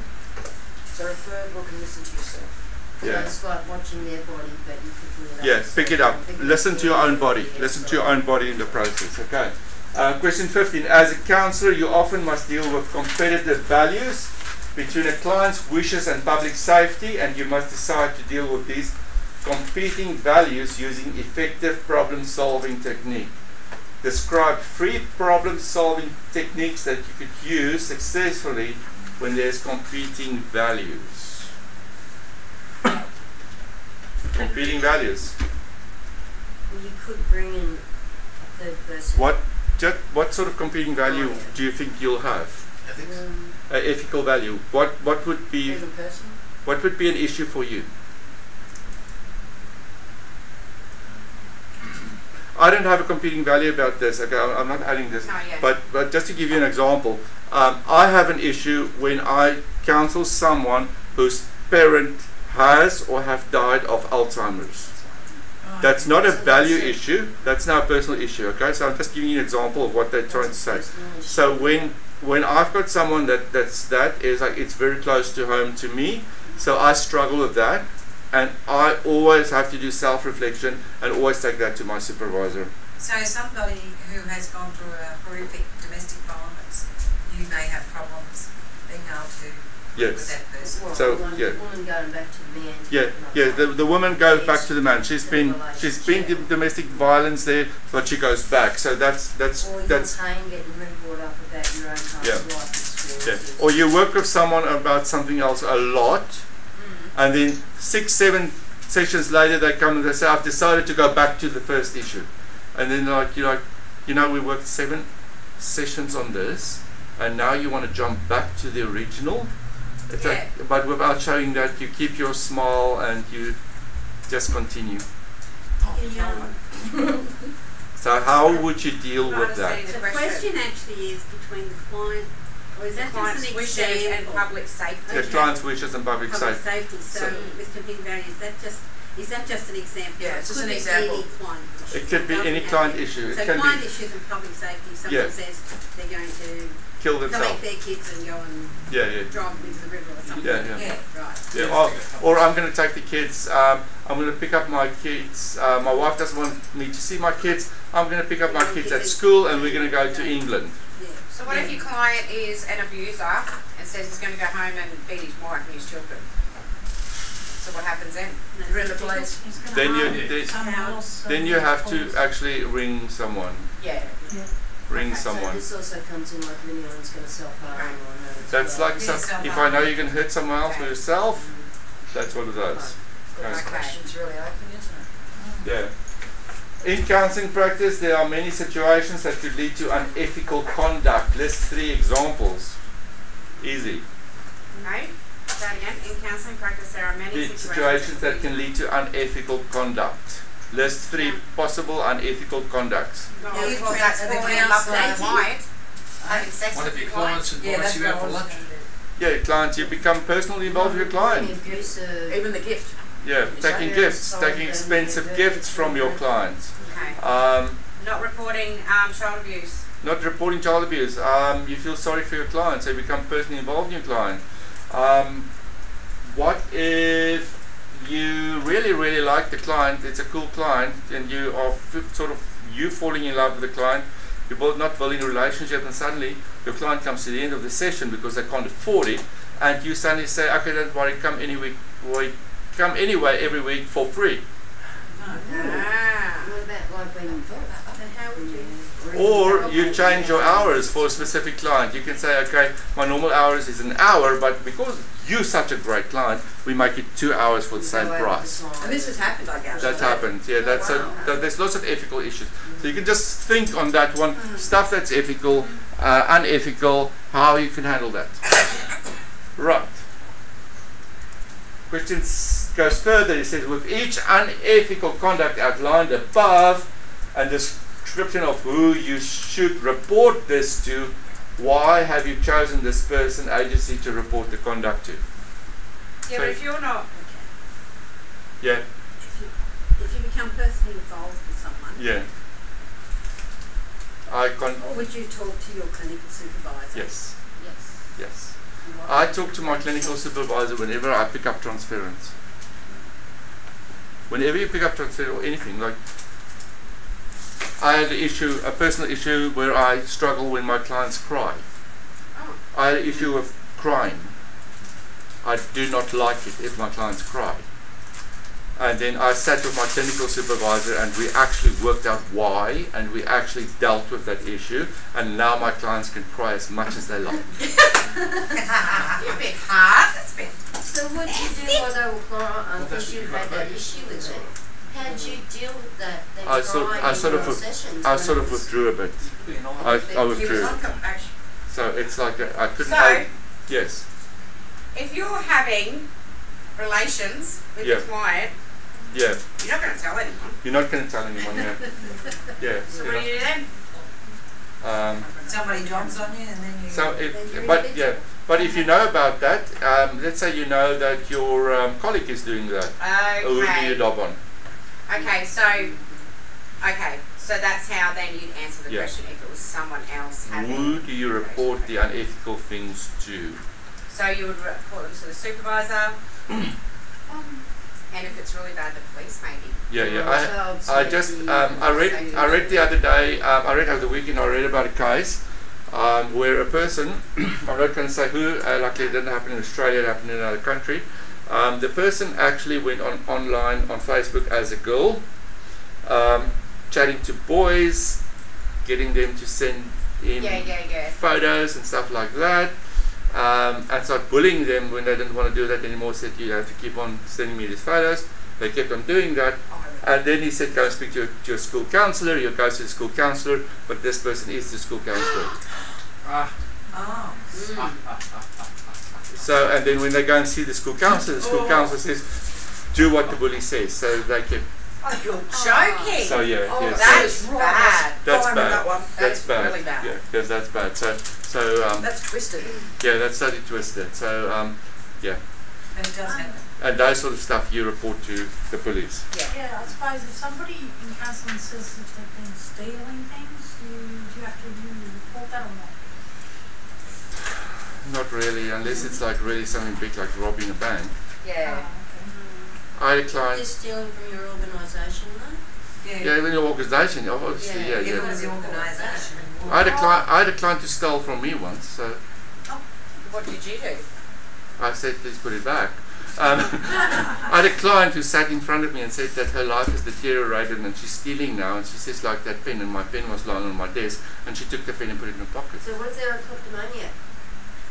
So refer, look and listen to yourself. So Yeah. it's like watching their body, but you picking it up. Yeah, So pick it up. pick Listen to your own body. Yeah, Listen to your own body in the process. Okay. Uh, question 15. As a counselor, you often must deal with competitive values between a client's wishes and public safety, and you must decide to deal with these competing values using effective problem solving technique. Describe three problem solving techniques that you could use successfully when there's competing values. competing values. You could bring in a third person. What just what sort of competing value Oh, yeah. do you think you'll have? Ethics. Um, Uh, ethical value. What what would be what would be an issue for you? I don't have a competing value about this. Okay, I'm, not adding this. No, yeah. But but just to give you an example, um, I have an issue when I counsel someone whose parent has or have died of Alzheimer's. That's not a value issue. That's now a personal issue. Okay, so I'm just giving you an example of what they're trying to say. So when when I've got someone that that's that is like it's very close to home to me, so I struggle with that, and I always have to do self-reflection and always take that to my supervisor. So somebody who has gone through a horrific domestic violence, you may have problems being able to Yes. that person. Well, So, the one- yeah. the woman going back to the man. Yeah, yeah. The, the woman goes back to the man. She's been she's been relationship. d- domestic violence there, but she goes back. So that's that's Or your that's pain getting really brought up about your own Yeah. life yeah. Or you work with someone about something else a lot, mm. and then six seven sessions later they come and they say I've decided to go back to the first issue, and then like you're like, you know we worked seven sessions on this, and now you want to jump back to the original. It's like, but without showing that you keep your small and you just continue. So how would you deal Not with that? The the question. question actually is between the client, or is that just Client's an wishes and public safety. The Okay. client's wishes and public Public safety. safety, so So- with competing values, is that just, is that just an example? Yeah, it's just could an be example. Any client issue. It could be any have client issue. It So can client be issues and public safety, Yeah. someone says they're going to kill collect themselves. their kids and go and Yeah, yeah. drive them into the river or something. Yeah, yeah. Yeah. Right. Yeah, or, or I'm going to take the kids. Um, I'm going to pick up my kids. Uh, my wife doesn't want me to see my kids. I'm going to pick up my kids at school, and we're going to go to England. Yeah. So what if your client is an abuser and says he's going to go home and beat his wife and his children? So what happens then? You're the place. Then you then, then you have to actually ring someone. Yeah. Ring Okay, so So someone. this also comes in like if anyone's going to self-harm or no. That's like Yeah, some, if I know you can hurt someone else or Okay. yourself, that's one of those. This Okay. question's really open, isn't it? Yeah. In counseling practice, there are many situations that could lead to unethical conduct. List three examples. Easy. Right? That again. In counselling practice, there are many situations, situations that can lead to unethical conduct. List three possible unethical conducts. Well, Yeah, you well, can- that's the falling in love with counsellor- Having sex One with of your your client. clients Yeah, invites that's you what out for lunch. gonna. Yeah, clients, you become personally involved with your client. Even the gift. Yeah, You taking gifts, it's taking expensive gifts from your very- clients. Okay. Um, Not reporting um, child abuse. not reporting child abuse. Um, you feel sorry for your client, so you become personally involved in your client. Um, what if you really, really like the client? It's a cool client, and you are f- sort of you falling in love with the client. You're both not building a relationship, and suddenly your client comes to the end of the session because they can't afford it, and you suddenly say, "Okay, don't worry, come any week, week come anyway every week for free." Ah. What about like when And how would you? Or you change your hours for a specific client. You can say, okay, my normal hours is an hour, but because you're such a great client, we make it two hours for the same price. And this has happened, I guess. That's happened. Yeah, that's a, that, there's lots of ethical issues. So you can just think on that one stuff that's ethical, uh, unethical, how you can handle that. Right. Question goes further. It says, with each unethical conduct outlined above and description of who you should report this to, why have you chosen this person agency to report the conduct to? Yeah, but if you're not, okay. Yeah, If you, if you become personally involved with someone, yeah. I con- or would you talk to your clinical supervisor? yes, Yes. yes. I talk to my clinical supervisor whenever I pick up transference. Whenever you pick up transfer or anything, like I had an issue, a personal issue where I struggle when my clients cry. Oh. I had an issue of crying. I do not like it if my clients cry. And then I sat with my clinical supervisor and we actually worked out why and we actually dealt with that issue and now my clients can cry as much as they like. you're a bit hard. That's a bit. So what did you do while they were crying? Well, that's because you what had you that issue with That's it. All How did you deal with that? They I sort- I sort of sessions I sort of withdrew a bit. I, I withdrew. on com- actually, So it's like a, I couldn't. So, I, yes. if you're having relations with Yeah. your client Yeah, You're not going to tell anyone. you're not going to tell anyone. Yeah, yeah. So what do you do then? Um, Somebody jumps on you and then you. so, if, but yeah, but if you know about that, um, let's say you know that your um, colleague is doing that, who do you Okay. dob on? Okay, so, okay, so that's how then you'd answer the Yeah. question if it was someone else having. Who do you report the unethical things to? So you would report them to the supervisor, Um, and if it's really bad, the police maybe. Yeah, yeah. I, I just um, I read I read the other day um, I read over the weekend I read about a case um, where a person I'm not going to say who uh, luckily it didn't happen in Australia it happened in another country um, the person actually went on online on Facebook as a girl um, chatting to boys getting them to send in Yeah, yeah, yeah. photos and stuff like that um, and start bullying them when they didn't want to do that anymore said you have to keep on sending me these photos they kept on doing that and then he said, go and speak to your, to your school counselor. You go to the school counselor, but this person is the school counselor. Ah, Oh. So, and then when they go and see the school counselor, the school counselor says, do what the bully says. So they kept, Oh, you're joking. so yeah, Oh, yeah, that so is bad. that's Fine with bad. that one. That's That's bad. really bad. Yeah, yes, that's bad. So, so um, That's twisted. yeah, that's totally twisted. So, um, yeah, But it does happen. and those sort of stuff you report to the police. Yeah, Yeah, I suppose if somebody in counselling says that they've been stealing things, you, do you have to you report that or not? Not really, unless it's like really something big, like robbing a bank. Yeah. Oh, I had a They're client. stealing from your organisation though? Yeah. Yeah, even your organisation, obviously, yeah, Yeah, If it yeah. was the organisation. I had a client. I had a client who stole from me once. So What did you do? I said, please put it back. Um, I had a client who sat in front of me and said that her life has deteriorated and she's stealing now. And she says, like that pen, and my pen was lying on my desk, and she took the pen and put it in her pocket. So what if they're a kleptomaniac?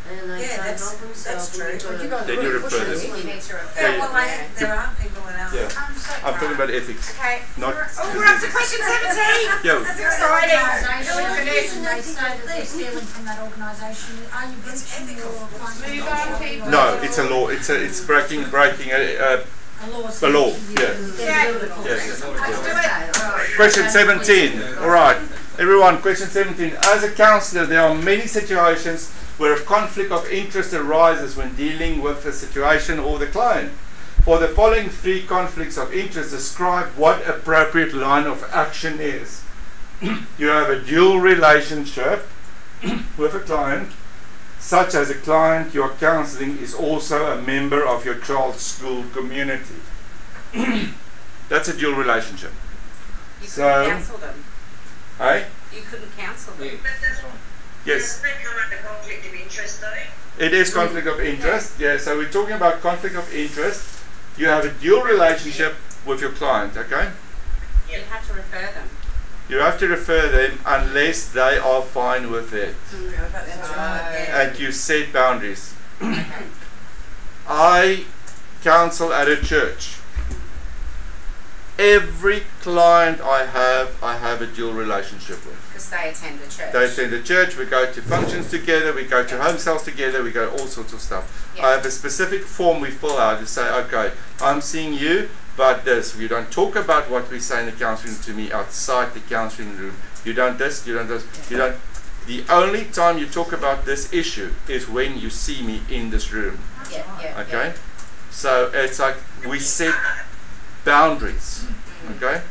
And they Yeah, that's- help themselves that's true. you've You guys Then are you refer them. this. You need to refer. Yeah, well, them, they, yeah. there are people that are. Yeah. I'm so I'm talking about ethics. Okay. Not. Oh, we're up to question 17. Yeah. That's exciting. Organisation, the reason they say that they're stealing from that organisation, are you It's breaching ethical. your? Move on, people. No, it's a law. It's a, it's breaking breaking a. Uh, A law. The law, yeah. Yeah. yes. Let's do it. Question 17. All right, everyone. Question 17. As a counselor, there are many situations where a conflict of interest arises when dealing with a situation or the client. For the following three conflicts of interest, describe what appropriate line of action is. you have a dual relationship with a client, such as a client you are counseling is also a member of your child's school community. That's a dual relationship. You So- couldn't counsel them. Hey? You couldn't counsel them. yeah, But that's does, right. Yes. doesn't that come under conflict of interest though? It is conflict of interest. Yeah, so we're talking about conflict of interest. You have a dual relationship with your client, okay? You have to refer them. You have to refer them unless they are fine with it. Mm, that's right. And you set boundaries. I counsel at a church. Every client I have, I have a dual relationship with. Because they attend the church. They attend the church, we go to functions together, we go to home cells together, we go all sorts of stuff. Yeah. I have a specific form we fill out to say, okay, I'm seeing you, but this. We don't talk about what we say in the counseling to me outside the counseling room. You don't this, you don't this, you don't. The only time you talk about this issue is when you see me in this room. Yeah, yeah. Okay? So it's like we set boundaries. Okay?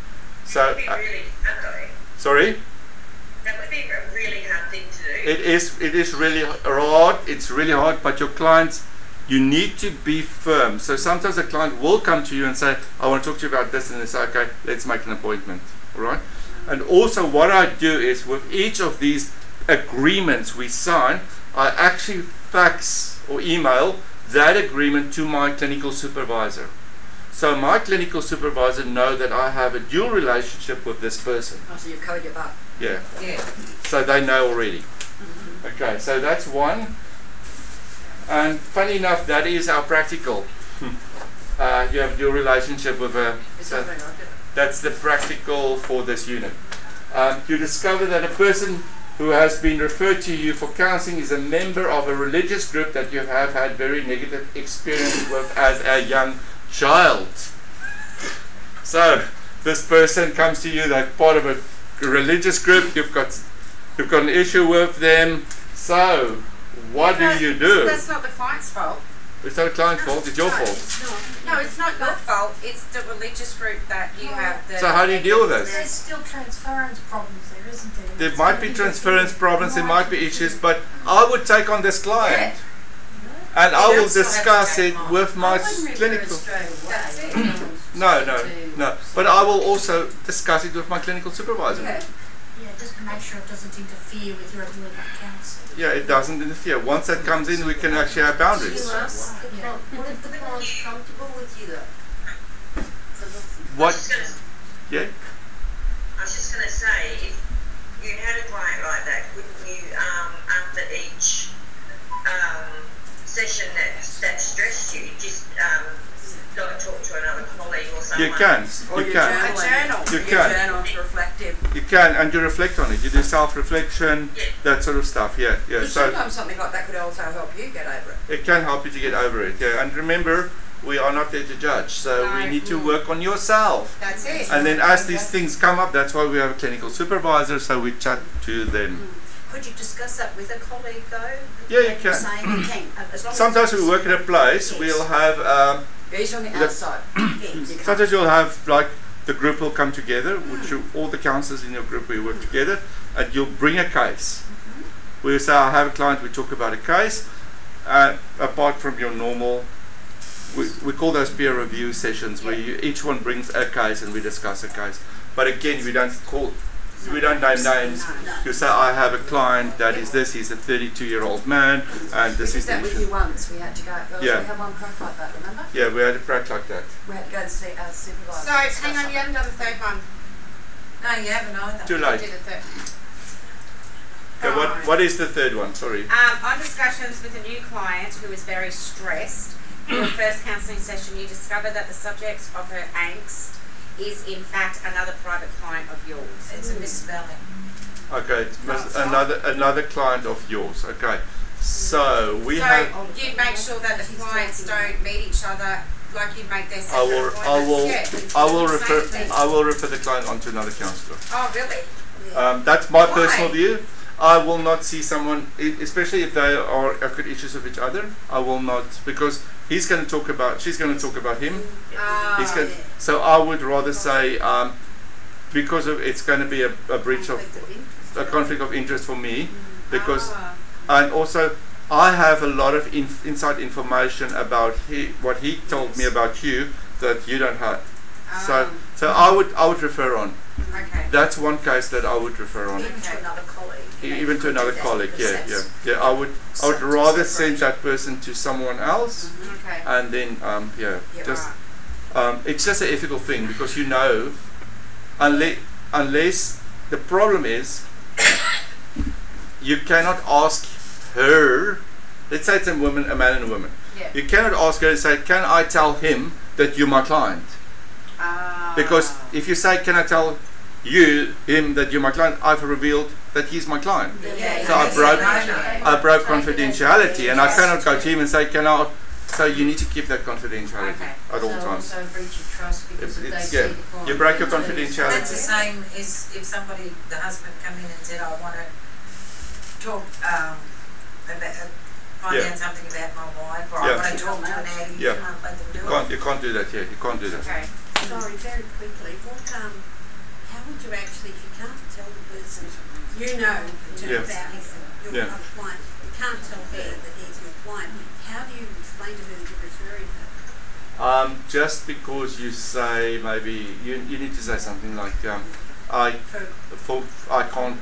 So, That would be uh, really hard though. sorry? That would be a really hard thing to do. It is it is really hard. It's really hard, but your clients you need to be firm. So sometimes a client will come to you and say, I want to talk to you about this and they say, okay, let's make an appointment. All right? And also what I do is with each of these agreements we sign, I actually fax or email that agreement to my clinical supervisor. So my clinical supervisor know that I have a dual relationship with this person. Oh, so you've covered your butt. Yeah. Yeah. So they know already. Okay, so that's one. And funny enough, that is our practical. Uh, you have your relationship with a. So not very like it. that's the practical for this unit. Um, you discover that a person who has been referred to you for counseling is a member of a religious group that you have had very negative experience with as a young child. So this person comes to you, they're part of a religious group, you've got you've got an issue with them. So what do you do? That's not the client's fault. It's not a client's fault, it's your No, fault. it's. No, it's not your fault. It's the religious group that you have. The So how do you deal with this? There's still transference problems there, isn't there? There It's might be transference problems, there might be issues, but I would take on this client and I will don't still have to discuss it with my I wouldn't clinical. It straight away. That's it. you know, No, no, no. But I will also discuss it with my clinical supervisor. Yeah. Yeah, just to make sure it doesn't interfere with your ability to counsel. Yeah, it doesn't interfere. Once that comes in, we can actually have boundaries. you ask the Yeah. client, what if the client's comfortable with you though? So the- I was What? gonna, Yeah. I was just gonna say, if you had a client like that, wouldn't you, um, after each, um, session that, that stressed you, just, um, go and talk to another colleague or someone? You can. Or You can. journaling. A journal. You Your can. journal reflective. You can, and you reflect on it. You do self-reflection, Yeah. that sort of stuff. Yeah, yeah. But So sometimes something like that could also help you get over it. it can help you to get over it. Yeah, and remember, we are not there to judge. So we need to work on yourself. That's it. And then as these things come up, that's why we have a clinical supervisor. So we chat to them. Could you discuss that with a colleague though? Yeah, you Like can. you're saying, you can, as long as Sometimes we work at a place. Yes. We'll have. Um, He's on the outside. Sometimes you'll have like the group will come together, which you, all the counsellors in your group will work together, and you'll bring a case. We say, I have a client, we talk about a case, uh, apart from your normal. We, we call those peer review sessions where you, each one brings a case and we discuss a case. But again, we don't call, we don't name names. You say, I have a client that is this, he's a 32 year old man, and this we is did the that with you once. We had to go. Girls, Yeah. We had one prac like that. Remember? Yeah, we had a prac like that. We had to go and see our supervisor. So hang on, you haven't done the third one. No, you haven't either. Too late. did the third. Okay, what, what is the third one? Sorry. Um, on discussions with a new client who is very stressed, in the first counselling session, you discover that the subject of her angst is in fact another private client of yours. It's a misspelling. Okay, it's No, mis- it's not. another another client of yours. Okay, so we so have. you make sure that the clients don't meet each other, like you make their I will. I will. Yeah. I will refer. thing. I will refer the client onto another counsellor. Oh, really? Um, that's my Why? personal view. I will not see someone, especially if they are have got issues with each other. I will not because he's going to talk about. She's going to talk about him. Ah, He's going. So I would rather say um, because of it's going to be a, a breach of of a conflict of interest for me because ah. and also I have a lot of inf- inside information about he, what he told me about you that you don't have. So, Ah, so I would I would refer on. Okay. That's one case that I would refer on, Even to another colleague. E- even to another colleague. Yeah, yeah, yeah. I would I would rather send that person to someone else, Okay. and then um yeah, Yeah. just Right. um it's just an ethical thing because you know, unless unless the problem is you cannot ask her. Let's say it's a woman, a man and a woman. Yeah. You cannot ask her and say, "Can I tell him that you're my client?" Ah. Because if you say, "Can I tell you him that you're my client?" I've revealed that he's my client. Yeah, So I it's broke- no-no. I broke confidentiality, and I cannot go to him and say, "Can I?" So you need to keep that confidentiality Okay. at all times. also breach of trust because if they It's- see yeah. the. You break your confidentiality. That's the same as if somebody, the husband come in and said, I wanna talk, um, about, uh, find Yeah. out something about my wife, or I wanna talk to an addy, you Yeah. can't let them do You it. can't, you can't do that. Yeah, you can't do that. Okay. Sorry, very quickly, what, um, how would you actually, if you can't tell the person, you know, to- Yeah. about his, your Yeah. client, you can't tell her that he's your client, how do you explain to her that you're referring her? Um, just because you say maybe you, you need to say something like um, I For, I can't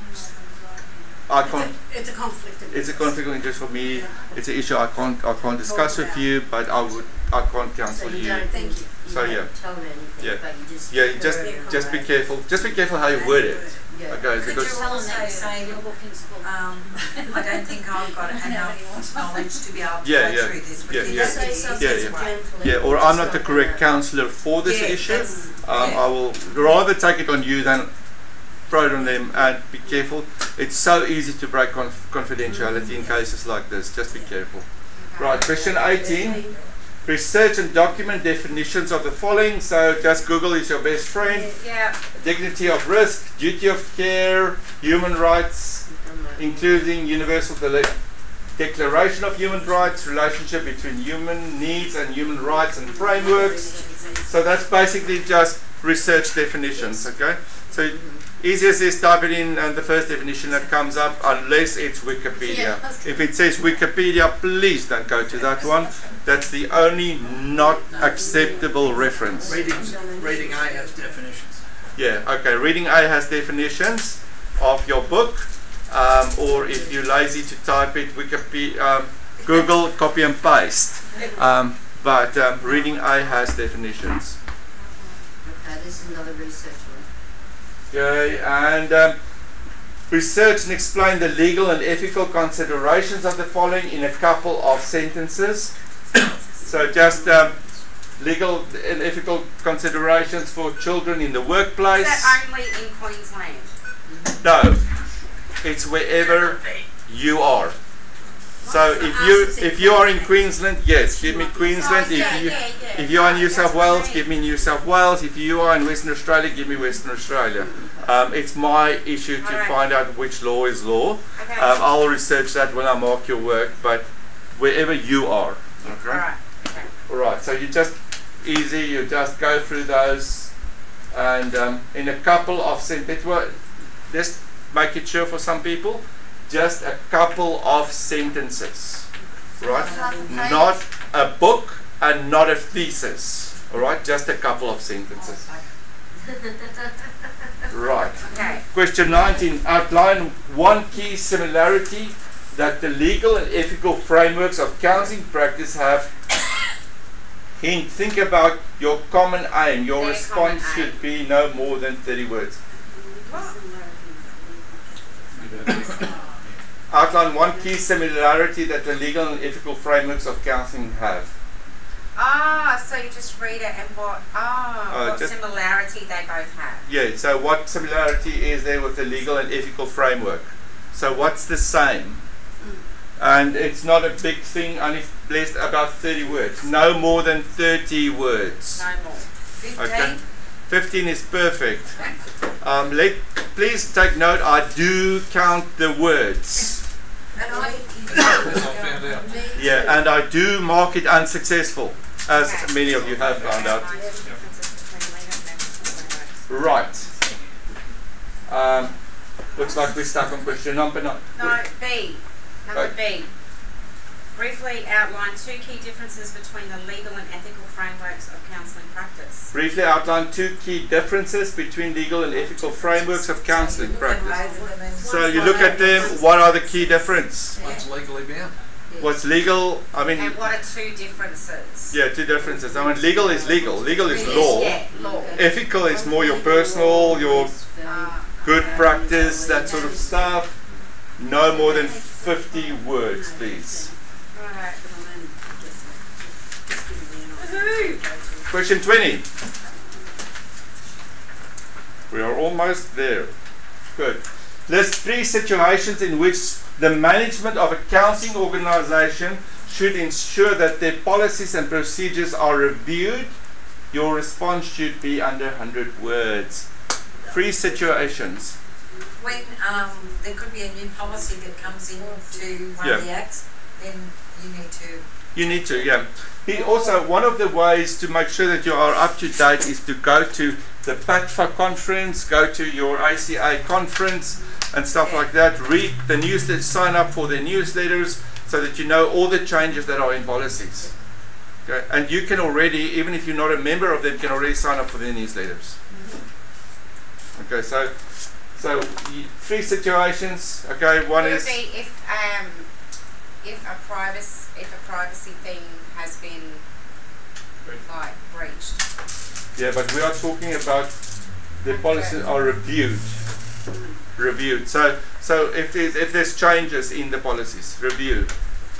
I it's can't a, it's a conflict of it's a conflict of interest for me. It's an issue I can't I can't discuss with you, but I would I can't So counsel you you. don't think you, you So, haven't yeah. told anything, Yeah. but you just. Yeah, you just just be careful. Just be careful how you word it. Yeah. Okay, Could because you also say, Your um, I don't think I've got enough knowledge to be able to Yeah, go yeah, through this with yeah, you. yeah. Say It is something Yeah, yeah. way. yeah, or I'm not the correct that. counselor for this Yeah, issue. Um, yeah. I will rather take it on you than throw it on them and be careful. It's so easy to break conf- confidentiality in cases like this. Just be careful. Okay. Right, question 18. Research and document definitions of the following. So just Google is your best friend. Yeah. Dignity of risk, duty of care, human rights, including universal declaration of human rights, relationship between human needs and human rights and frameworks. So that's basically just research definitions, okay? So easiest is type it in and the first definition that comes up unless it's Wikipedia. Yeah. If it says Wikipedia, please don't go to that one. That's the only not acceptable reference. Reading, reading A has definitions. Yeah, okay. Reading A has definitions of your book, um, or if you're lazy to type it, Wikipedia, um, Google, copy and paste. Um, but um, reading A has definitions. Okay, this is another research one. Okay, and um, research and explain the legal and ethical considerations of the following in a couple of sentences. so just um, legal and ethical considerations for children in the Is workplace. that only in Queensland? No, it's wherever you are. So if you if you are in Queensland, yes, give me Queensland. If you yeah, yeah. if you are in New South Wales, give me New South Wales. If you are in Western Australia, give me Western Australia. Um, it's my issue to Alright. find out which law is law. Okay. Um, I'll research that when I mark your work, but wherever you are. Okay. Alright. Okay. All right. So you just easy. You just go through those, and um, in a couple of sentences, well, just make it sure for some people, just a couple of sentences, right? Half a page. Not a book and not a thesis. All right. Just a couple of sentences. Right. Okay. Question 19. Outline one key similarity that the legal and ethical frameworks of counselling practice have. Hint, think about your common aim. Your Their response common aim. should be no more than 30 words. Outline one key similarity that the legal and ethical frameworks of counselling have. Ah, so you just read it and what? Ah, Uh, what similarity they both have. Yeah, so what similarity is there with the legal and ethical framework? So what's the same? And it's not a big thing, only less about 30 words. No more than 30 words. No more. Okay. 15 is perfect. Um, let, please take note, I do count the words. And I, As I found out. Yeah, and I do mark it unsuccessful, as many of you have found out. Outline differences between legal and ethical frameworks. Right. Um, looks like we're stuck on question number nine. No, B. Number. B. Briefly outline two key differences between the legal and ethical frameworks of counselling practice. Briefly outline two key differences between legal and ethical frameworks of counselling practice. So you look at them, what are the key difference? One's legally bound. What's legal? I mean, And what are two differences? yeah, two differences. I mean, legal is legal. Legal is law. Yeah, law. Ethical is more your personal, your good practice, that sort of stuff. No more than 50 words, please. Question 20. We are almost there. Good. List three situations in which the management of a counseling organization should ensure that their policies and procedures are reviewed. Your response should be under 100 words. Three situations. When um, there could be a new policy that comes in to one Yeah. of the acts, then you need to. You need to, yeah. He also, one of the ways to make sure that you are up to date is to go to the PACFA conference, go to your ACA conference and stuff like that. Read the newsletter, sign up for the newsletters so that you know all the changes that are in policies. Okay, and you can already, even if you're not a member of them, can already sign up for their newsletters. Okay, so so three situations. Okay, one is if um if a privacy if a privacy thing has been like breached? Yeah, but we are talking about the policies are reviewed. Reviewed. So, so if there's, if there's changes in the policies, review.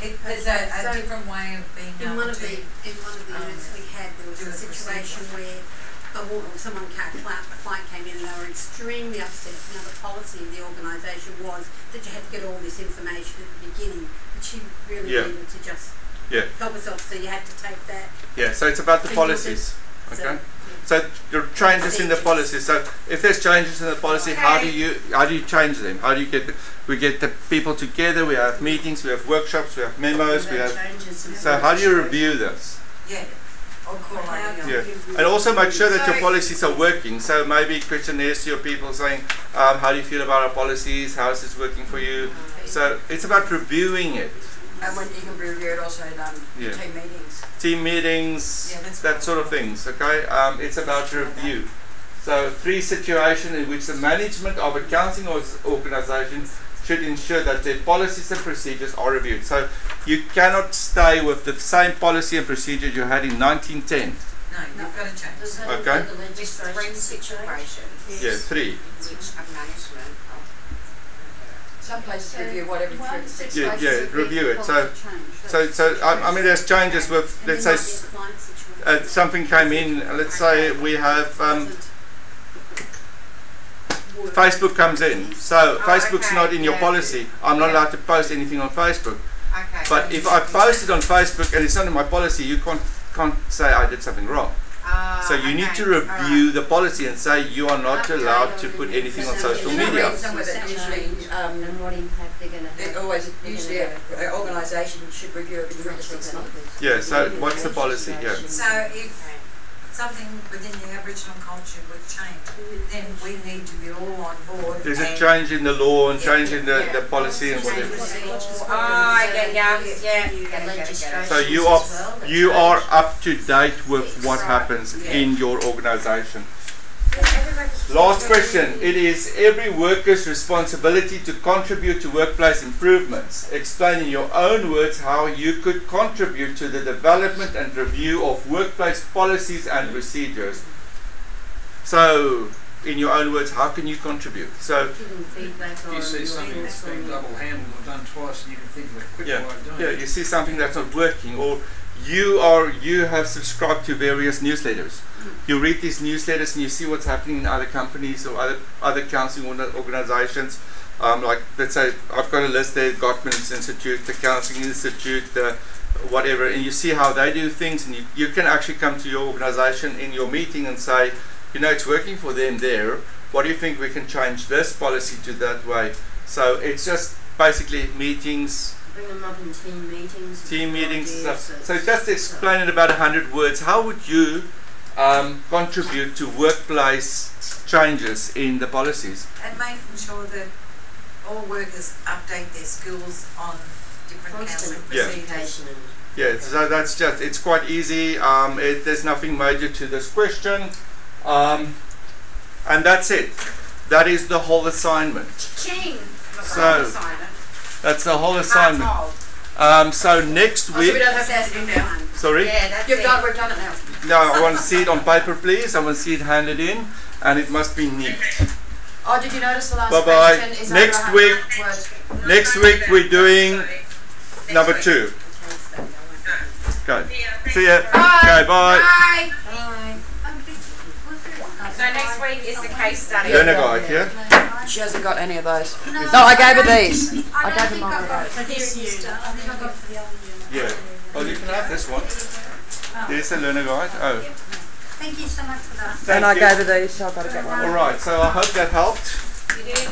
It, there's a, a So- different way of being in one of the, in one of the um, units we had, there was do a a situation where a woman, someone, ca- cli- a client came in and they were extremely upset. Now, the policy of the organisation was that you had to get all this information at the beginning, but she really Yeah. needed to just Yeah. help us off, so you had to take that. Yeah, so it's about the So you'll policies. so- Okay. So there are changes in the policy. So if there's changes in the policy, how do you how do you change them? How do you get the, we get the people together? We have meetings, we have workshops, we have memos, we have. So how do you review this? Yeah, or call How like, do Yeah, and also make sure that your policies are working. So maybe questionnaires to your people saying, um, how do you feel about our policies? How is this working for you? So it's about reviewing it. And when you can review it also in um, Yeah. team meetings. Team meetings, Yeah, that sort of things. Okay, um, it's about review. So three situations in which the management of a counseling os- organization should ensure that their policies and procedures are reviewed. So you cannot stay with the same policy and procedure you had in 1910. no, you've got to change. Does that Okay. include the Just three legislation? situations Yeah, three. which a management of Some places review what every One six Yeah, yeah, situation would be review it. So- So, so I, I mean, there's changes with, let's say, might be a client situation. uh, something came in. Let's say we have um, Facebook comes in. So Oh, Facebook's okay, not in your yeah. policy. I'm not Yeah. allowed to post anything on Facebook. Okay. But if I post it on Facebook and it's not in my policy, you can't can't say I did something wrong. Ah, So you need to alright. review the policy and say you are not Update allowed to put new anything on social media. read somewhere that usually um, And what impact they're gonna it have. always usually a, a organisation should review everything every six months. Yeah. So what's the policy? Yeah. So if something within the Aboriginal culture would change, then we need to be all on board. There's a and- change in the law and Yeah, change in the, yeah. the policy and whatever. Oh, I get ya. Yeah, yeah, legislation. So you are well you are up to date with what Right. happens Yeah. in your organization. Last question. It is every worker's responsibility to contribute to workplace improvements. Explain in your own words how you could contribute to the development and review of workplace policies and procedures. So, in your own words, how can you contribute? So, If you see something that's being thoughts on- double handled or done twice and you can think of a quicker Yeah, way of doing yeah, it. you see something that's not working, or you are you have subscribed to various newsletters. You read these newsletters and you see what's happening in other companies or other other counseling orga- organizations. Um, like let's say I've got a list there: Gottman's Institute, the Counseling Institute, the whatever, and you see how they do things, and you, you can actually come to your organization in your meeting and say, you know, it's working for them there. What do you think we can change this policy to that way? So it's just basically meetings, Bring them up in team meetings. team meetings and stuff. So it's- just explain in about 100 words, how would you um, contribute to workplace changes in the policies? And making sure that all workers update their skills on different counselling Constant Yeah. procedures. communication and Yeah, so that's just, it's quite easy. Um, it, there's nothing major to this question. Um, and that's it. That is the whole assignment. Ching. So- That's the whole assignment. Um, so next Oh, so we week, don't have to have it now. sorry? Yeah, that's You've it. done, we've done it now. No, I want to see it on paper, please. I want to see it handed in, and it must be neat. Oh, did you notice the last Bye-bye. question Next week- 100 words? Next week we're doing number two. Okay. See ya. Okay, bye. Bye. Bye. So next week is the case study. Learner guide, yeah? She hasn't got any of those. No, No, I gave her these. I I don't gave her think mine. I've got For this year, I think I got for the other year. Yeah. Oh, you can have this one. Oh. There's the learner guide. Oh, Thank you so much for that. thank and I you. gave her these, so I've got to get one. All right. So I hope that helped. You did?